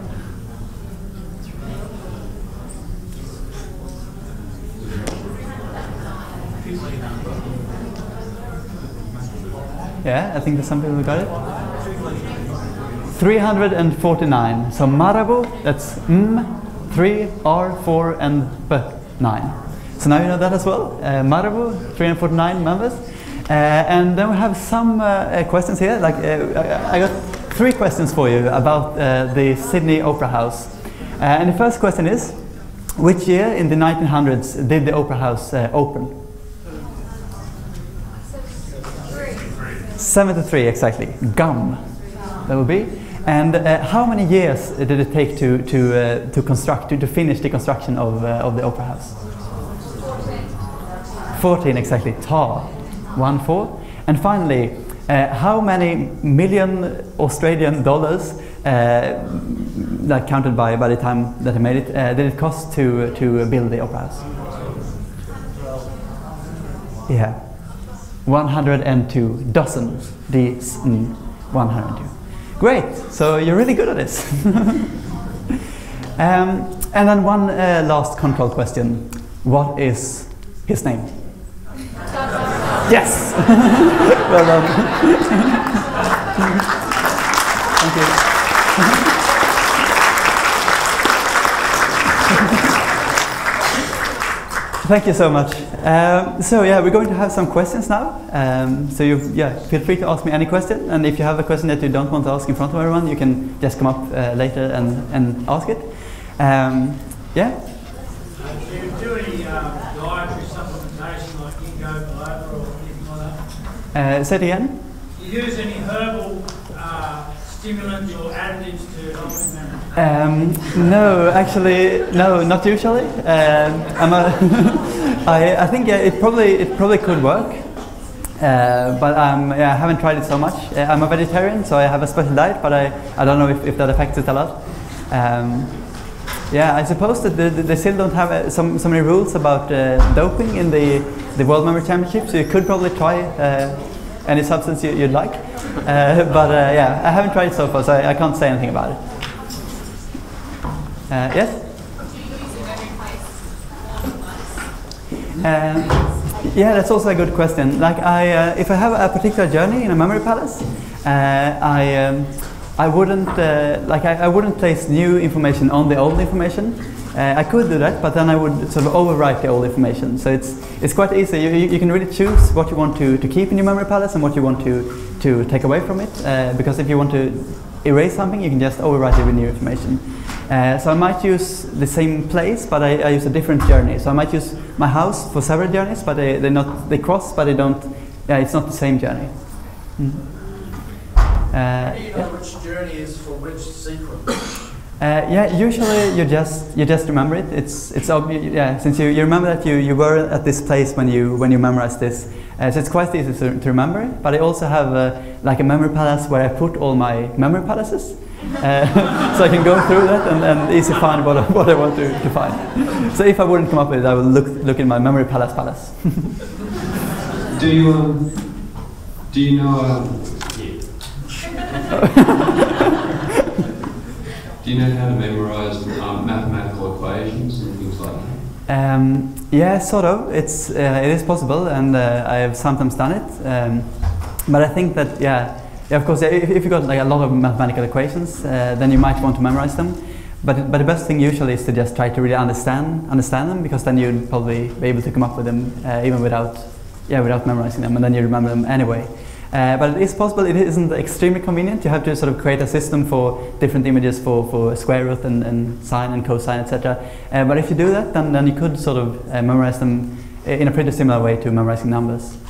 Yeah, I think there's some people got it. 349. So Marabou, that's M, 3, R, 4, and B, 9. So now you know that as well. Uh, Marabou, 349 members. Uh, and then we have some uh, uh, questions here. Like uh, I got three questions for you about uh, the Sydney Opera House. Uh, and the first question is, which year in the 1900s did the Opera House uh, open? 73 exactly. Gum, that would be. And uh, how many years did it take to, to, uh, to construct, to, to finish the construction of, uh, of the Opera House? 14 exactly, tar, one four. And finally, uh, how many million Australian dollars, uh, like counted by, by the time that I made it, uh, did it cost to, to build the Opera House? Yeah, 102 dozen, these mm, 102. Great, so you're really good at this. *laughs* um, and then one uh, last control question. What is his name? Yes! well done. Thank you. Thank you so much. Um, so yeah, we're going to have some questions now. Um, so you, yeah, feel free to ask me any question. And if you have a question that you don't want to ask in front of everyone, you can just come up uh, later and, and ask it. Um, yeah. Uh, do you do any uh, dietary supplementation like ginkgo biloba or anything like that? Uh, say it again. Do you use any herbal uh, stimulants or additives to help with? Um, no, actually, no, not usually. Um, I'm a *laughs* I, I think yeah, it probably it probably could work, uh, but um, yeah, I haven't tried it so much. Uh, I'm a vegetarian, so I have a special diet, but I, I don't know if, if that affects it a lot. Um, yeah, I suppose that the, the, they still don't have uh, so, so many rules about uh, doping in the, the World Memory Championship, so you could probably try uh, any substance you, you'd like. Uh, *laughs* but uh, yeah, I haven't tried it so far, so I, I can't say anything about it. Uh, yes? Um, yeah, that's also a good question. Like, I, uh, if I have a particular journey in a memory palace, uh, I, um, I wouldn't, uh, like, I, I wouldn't place new information on the old information. Uh, I could do that, but then I would sort of overwrite the old information. So it's, it's quite easy. You, you, you can really choose what you want to, to keep in your memory palace and what you want to, to take away from it. Uh, because if you want to erase something, you can just overwrite it with new information. Uh, so I might use the same place, but I, I, use a different journey. So I might use my house for several journeys, but they, they not they cross, but they don't. Yeah, it's not the same journey. Mm. Uh, How do you know which journey is for which sequence? Uh, yeah, usually you just you just remember it. It's it's obvious. Yeah, since you, you remember that you, you were at this place when you when you memorized this, uh, so it's quite easy to, to remember it. But I also have uh, like a memory palace where I put all my memory palaces, uh, *laughs* so I can go through that and, and easy find what I, what I want to, to find. So if I wouldn't come up with it, I would look look in my memory palace palace. *laughs* Do you um, do you know um, *laughs* do you know how to memorize um, mathematical equations and things like that? Um, yeah, sort of. It's uh, it is possible, and uh, I have sometimes done it. Um, but I think that yeah, yeah. Of course, if, if you got like a lot of mathematical equations, uh, then you might want to memorize them. But but the best thing usually is to just try to really understand understand them, because then you'd probably be able to come up with them uh, even without yeah without memorizing them, and then you remember them anyway. Uh, but it is possible, it isn't extremely convenient. You have to sort of create a system for different images for, for square root and, and sine and cosine, etc. Uh, but if you do that, then, then you could sort of uh, memorize them in a pretty similar way to memorizing numbers. Do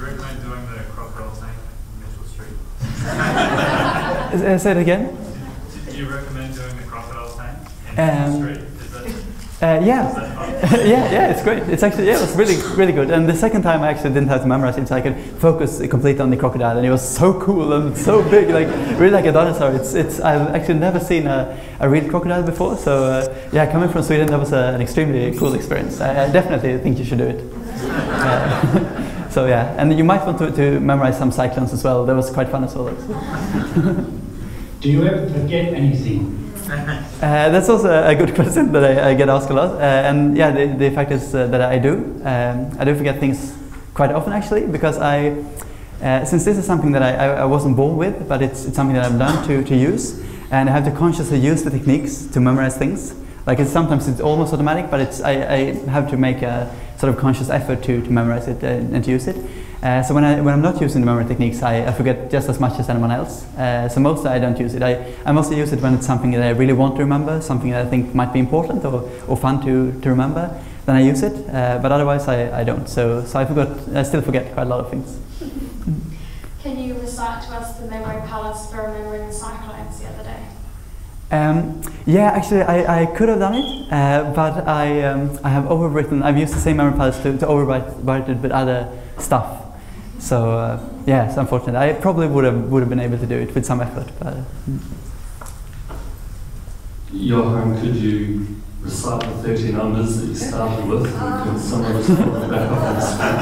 you recommend doing the crocodile tank in Mitchell Street? *laughs* Uh, say it again? Do you recommend doing the crocodile tank in Um, Mitchell Street? Is that, is Uh, yeah. *laughs* yeah, yeah, it's great. It's actually, yeah, it was really, really good. And the second time I actually didn't have to memorize it, so I could focus completely on the crocodile, and it was so cool and so big, like really like a dinosaur. It's, it's. I've actually never seen a, a real crocodile before, so uh, yeah, coming from Sweden, that was a, an extremely cool experience. I, I definitely think you should do it. Uh, *laughs* so yeah, and you might want to, to memorize some cyclones as well. That was quite fun as well. *laughs* Do you ever forget anything? Uh, that's also a good *laughs* question that I, I get asked a lot. Uh, and yeah, the, the fact is uh, that I do. Um, I do forget things quite often actually because I, uh, since this is something that I, I, wasn't born with, but it's, it's something that I've learned to, to use, and I have to consciously use the techniques to memorize things. Like it's sometimes it's almost automatic, but it's I, I have to make a sort of conscious effort to, to memorize it and, and to use it. Uh, so when, I, when I'm not using the memory techniques, I, I forget just as much as anyone else. Uh, so mostly I don't use it. I, I mostly use it when it's something that I really want to remember, something that I think might be important or, or fun to, to remember. Then I use it, uh, but otherwise I, I don't. So, so I forgot. I still forget quite a lot of things. *laughs* Can you recite to us the memory palace for remembering the cyclones the other day? Um, yeah, actually, I, I could have done it, uh, but I, um, I have overwritten, I've used the same memory palace to, to overwrite write it with other stuff. So, uh, yeah, it's unfortunate. I probably would have, would have been able to do it with some effort. But, mm. Johan, could you recite the 13 numbers that you started with? Could someone just put them back up on the screen?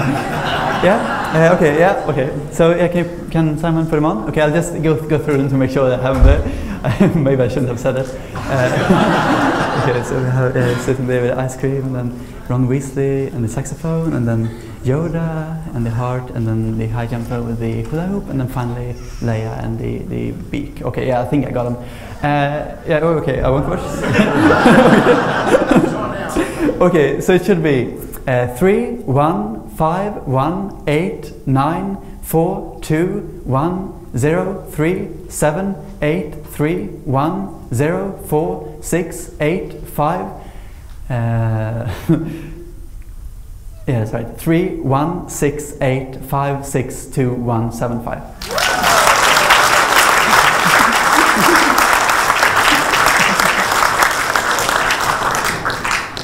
yeah, uh, okay, yeah, okay. So, yeah, can, you- can Simon put them on? Okay, I'll just go, go through them to make sure that I have them there. *laughs* Maybe I shouldn't have said it. Uh, *laughs* okay, so we have uh, sitting there with ice cream, and then Ron Weasley and the saxophone, and then Yoda and the heart, and then the high jumper with the hula hoop, and then finally Leia and the, the beak. Okay, yeah, I think I got them. Uh, yeah, oh, okay, I won't watch. *laughs* okay, so it should be uh, 3, 1, 5, 1, 8, 9, 4, 2, 1, 0, 3, 7, 8, 3, 1, 0, 4, 6, 8, 5. Uh, *laughs* yeah, that's right. 3, 1, 6, 8, 5, 6, 2, 1, 7, 5.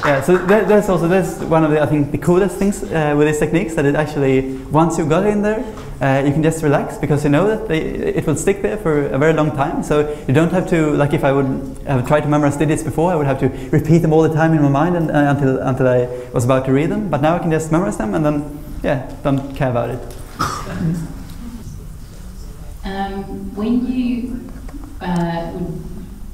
Yeah, so that, that's also that's one of the I think the coolest things uh, with these techniques that it actually once you got in there, uh, you can just relax because you know that they, it will stick there for a very long time. So you don't have to like if I would have tried to memorize digits before, I would have to repeat them all the time in my mind and, uh, until until I was about to read them. But now I can just memorize them and then yeah, don't care about it. Um, when you uh,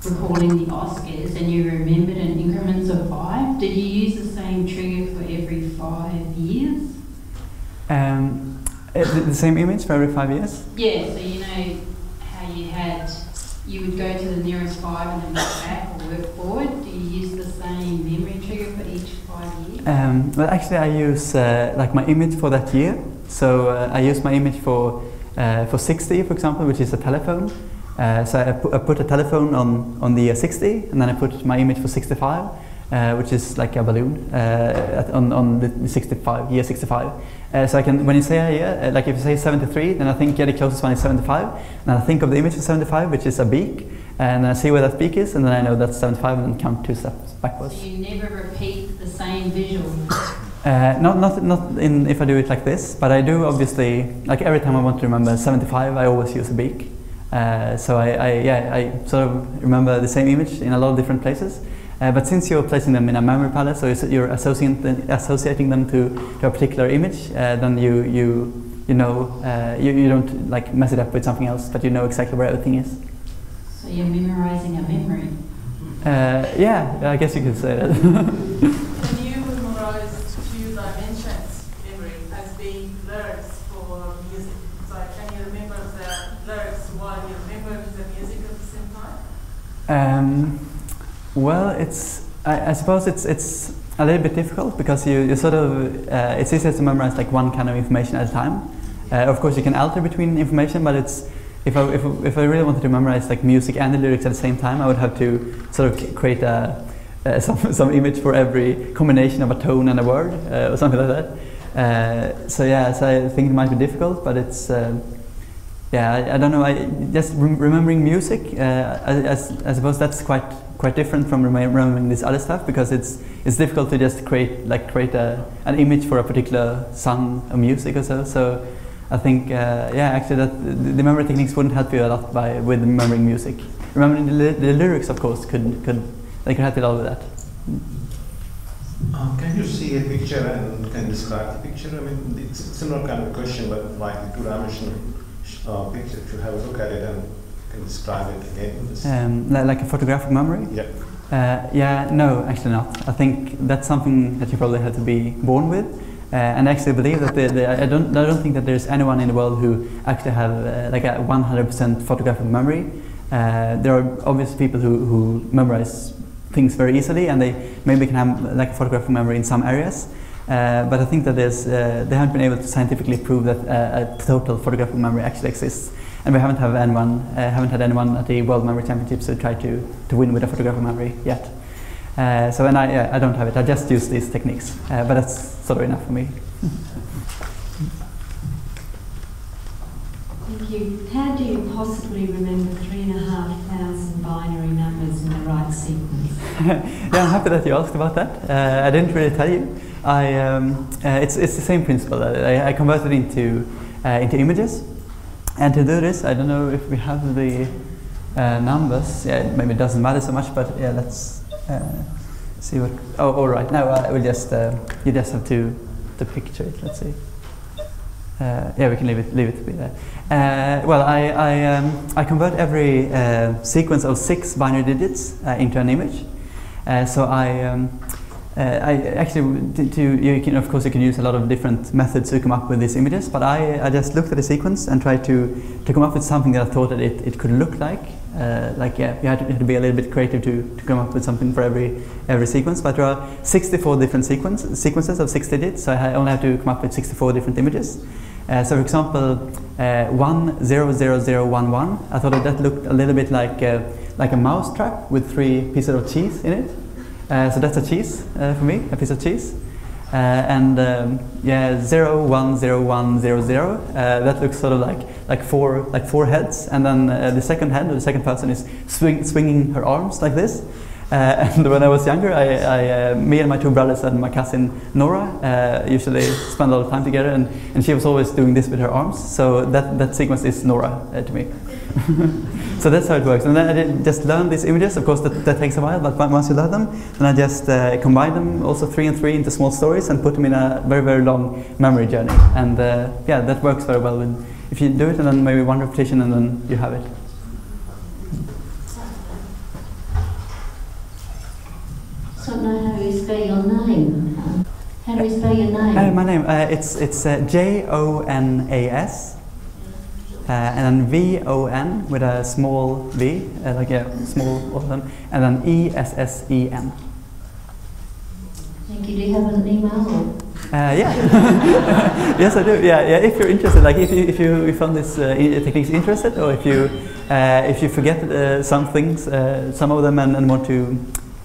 were recalling the Oscars and you remembered in increments of five, did you use the same trigger for every five years? Um, the, the same image for every five years. Yeah, so you know how you had, you would go to the nearest five and then work back or work forward. Do you use the same memory trigger for each five years? Um, well, actually, I use uh, like my image for that year. So uh, I use my image for uh, for 60, for example, which is a telephone. Uh, so I, pu- I put a telephone on on the uh, 60, and then I put my image for 65, uh, which is like a balloon uh, on on the 65 year 65. Uh, so I can when you say a year, uh, like if you say 73, then I think yeah, the closest one is 75, and I think of the image of 75, which is a beak, and I see where that beak is, and then I know that's 75, and then count two steps backwards. So you never repeat the same visual. Uh, not, not, not in if I do it like this, but I do obviously, like every time I want to remember 75, I always use a beak. Uh, so I, I, yeah, I sort of remember the same image in a lot of different places. Uh, but since you're placing them in a memory palace, so you're- you're associating, associating them to, to a particular image, uh, then you, you, you know, uh, you, you don't like mess it up with something else, but you know exactly where everything is. So you're memorizing a memory. Uh, yeah, I guess you could say that. *laughs* Can you memorize two dimensions memory as being lyrics for music? So can you remember the lyrics while you remember the music at the same time? Um, well, it's I, I suppose it's it's a little bit difficult because you, you sort of uh, it's easier to memorize like one kind of information at a time. Uh, of course, you can alter between information, but it's if I, if, if I really wanted to memorize like music and the lyrics at the same time, I would have to sort of create a, uh, *laughs* some some image for every combination of a tone and a word uh, or something like that. Uh, so yeah, so I think it might be difficult, but it's. um yeah, I, I don't know. I just rem- remembering music. Uh, I, I I suppose that's quite quite different from remem- remembering this other stuff because it's it's difficult to just create like create a, an image for a particular song or music or so. So I think uh, yeah, actually that the, memory techniques wouldn't help you a lot by with remembering music. Remembering the, ly- the lyrics, of course, could could they could help you a lot with that. Um, can you see a picture and can describe the picture? I mean, it's a similar kind of question, but like the two-dimensional uh, picture. If you have a look at it and can describe it again. Um, li- like a photographic memory. Yeah. Uh, yeah, no, actually not. I think that's something that you probably have to be born with. Uh, and I actually believe that the, the, I don't I don't think that there's anyone in the world who actually have uh, like a 100% photographic memory. Uh, there are obviously people who, who memorize things very easily and they maybe can have like a photographic memory in some areas. Uh, but I think that there's, uh, they haven't been able to scientifically prove that uh, a total photographic memory actually exists. And we haven't have anyone, uh, haven't had anyone at the World Memory Championships who tried to, to win with a photographic memory yet. Uh, so and I, yeah, I don't have it. I just use these techniques, uh, but that's sort of enough for me. Thank you. How do you possibly remember three and a half thousand binary numbers in the right sequence? *laughs* yeah, I'm happy that you asked about that. Uh, I didn't really tell you. I, um, uh, it's, it's the same principle. I, I converted into, uh, into images. And to do this, I don't know if we have the uh, numbers. Yeah, maybe it doesn't matter so much, but yeah, let's uh, see what. Oh, all right. Now uh, we'll just uh, you just have to to picture it. Let's see. Uh, yeah, we can leave it leave it to be there. Well, I I, um, I convert every sequence of six binary digits into an image. So I. Um, I actually, to, to, you can, of course, you can use a lot of different methods to come up with these images, but I, I just looked at the sequence and tried to, to come up with something that I thought that it, it could look like. Uh, like, yeah, you had, to, you had to be a little bit creative to, to come up with something for every, every sequence, but there are 64 different sequence, sequences of six digits, so I only have to come up with 64 different images. Uh, so, for example, uh, 100011, I thought that, that looked a little bit like, uh, like a mouse trap with three pieces of cheese in it. Uh, so that's a cheese uh, for me, a piece of cheese. Uh, and um, yeah, zero one zero one zero zero. Uh, that looks sort of like like four like four heads, and then uh, the second head, or the second person, is swing, swinging her arms like this. Uh, *laughs* and when I was younger, I, I me and my two brothers and my cousin Nora usually spend a lot of time together, and, and she was always doing this with her arms. So that that sequence is Nora to me. *laughs* so that's how it works. And then I just learn these images. Of course, that, that takes a while, but once you learn them, then I just uh, combine them also three and three into small stories and put them in a very, very long memory journey. And uh, yeah, that works very well. With, if you do it and then maybe one repetition and then you have it. So now how do you spell your name? How do you spell your name? Uh, my name, uh, it's, it's uh, J O N A S. Uh, and then V O N with a small V, uh, like a small of them, and then E S S E N. Thank you. Do you have an email? Uh, yeah, *laughs* yes I do. Yeah, yeah. If you're interested, like if you if you, you found this uh, techniques interested, or if you uh, if you forget uh, some things, uh, some of them, and, and want to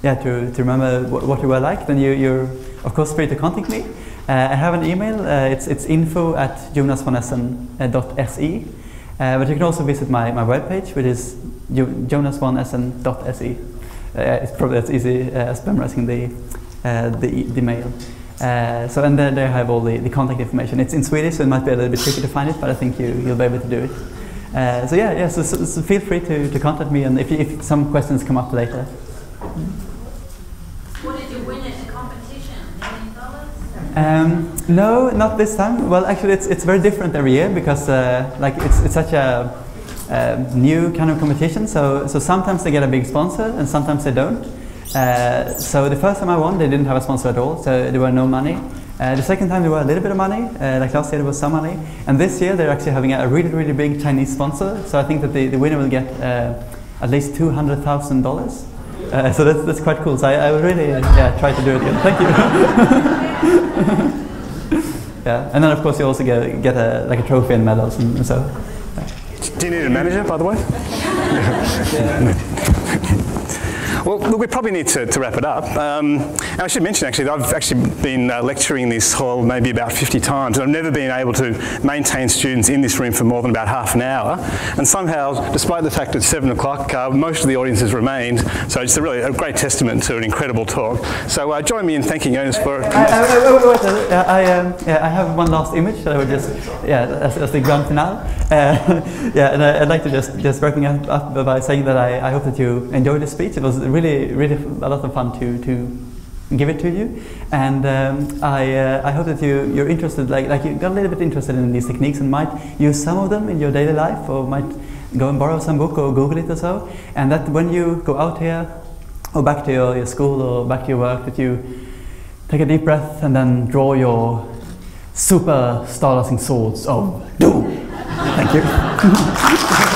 yeah to, to remember what, what you were like, then you you're of course free to contact me. Uh, I have an email. it's it's info at jonasvonessen.se. Uh, but you can also visit my, my webpage, which is jonasvonessen.se. Uh, it's probably as easy uh, as memorizing the, uh, the, the mail. Uh, so and there, there I have all the, the contact information. It's in Swedish, so it might be a little bit tricky to find it, but I think you, you'll be able to do it. So yeah, yeah so, so, so, feel free to, to contact me and if, if some questions come up later. Um, no, not this time. Well, actually, it's, it's very different every year because uh, like it's, it's such a, new kind of competition. So, so sometimes they get a big sponsor and sometimes they don't. Uh, so the first time I won, they didn't have a sponsor at all, so there were no money. Uh, the second time there were a little bit of money, uh, like last year there was some money. And this year they're actually having a really, really big Chinese sponsor. So I think that the, the winner will get uh, at least $200,000. Uh, so that's, that's quite cool. So I, I would really yeah, try to do it again. Thank you. *laughs* *laughs* yeah, and then of course you also get, get a, like a trophy and medals and, so. Yeah. Do you need a manager, by the way? *laughs* Well, look, we probably need to, to wrap it up. Um, and I should mention, actually, that I've actually been uh, lecturing this hall maybe about 50 times, and I've never been able to maintain students in this room for more than about half an hour. And somehow, despite the fact that it's 7 o'clock, uh, most of the audience has remained. So it's a really a great testament to an incredible talk. So uh, join me in thanking Jonas for... I, I, wait, I, um, yeah, I have one last image that I would just, yeah, as, as the grand finale. Uh, *laughs* yeah, and I, would like to just, just wrapping up, up by saying that I, I hope that you enjoyed the speech. It was really, really a lot of fun to, to give it to you. And um, I, uh, I hope that you, you're interested, like, like you got a little bit interested in these techniques and might use some of them in your daily life or might go and borrow some book or Google it or so. And that when you go out here or back to your, your school or back to your work, that you take a deep breath and then draw your super starlasting swords of doom. Thank you. *laughs*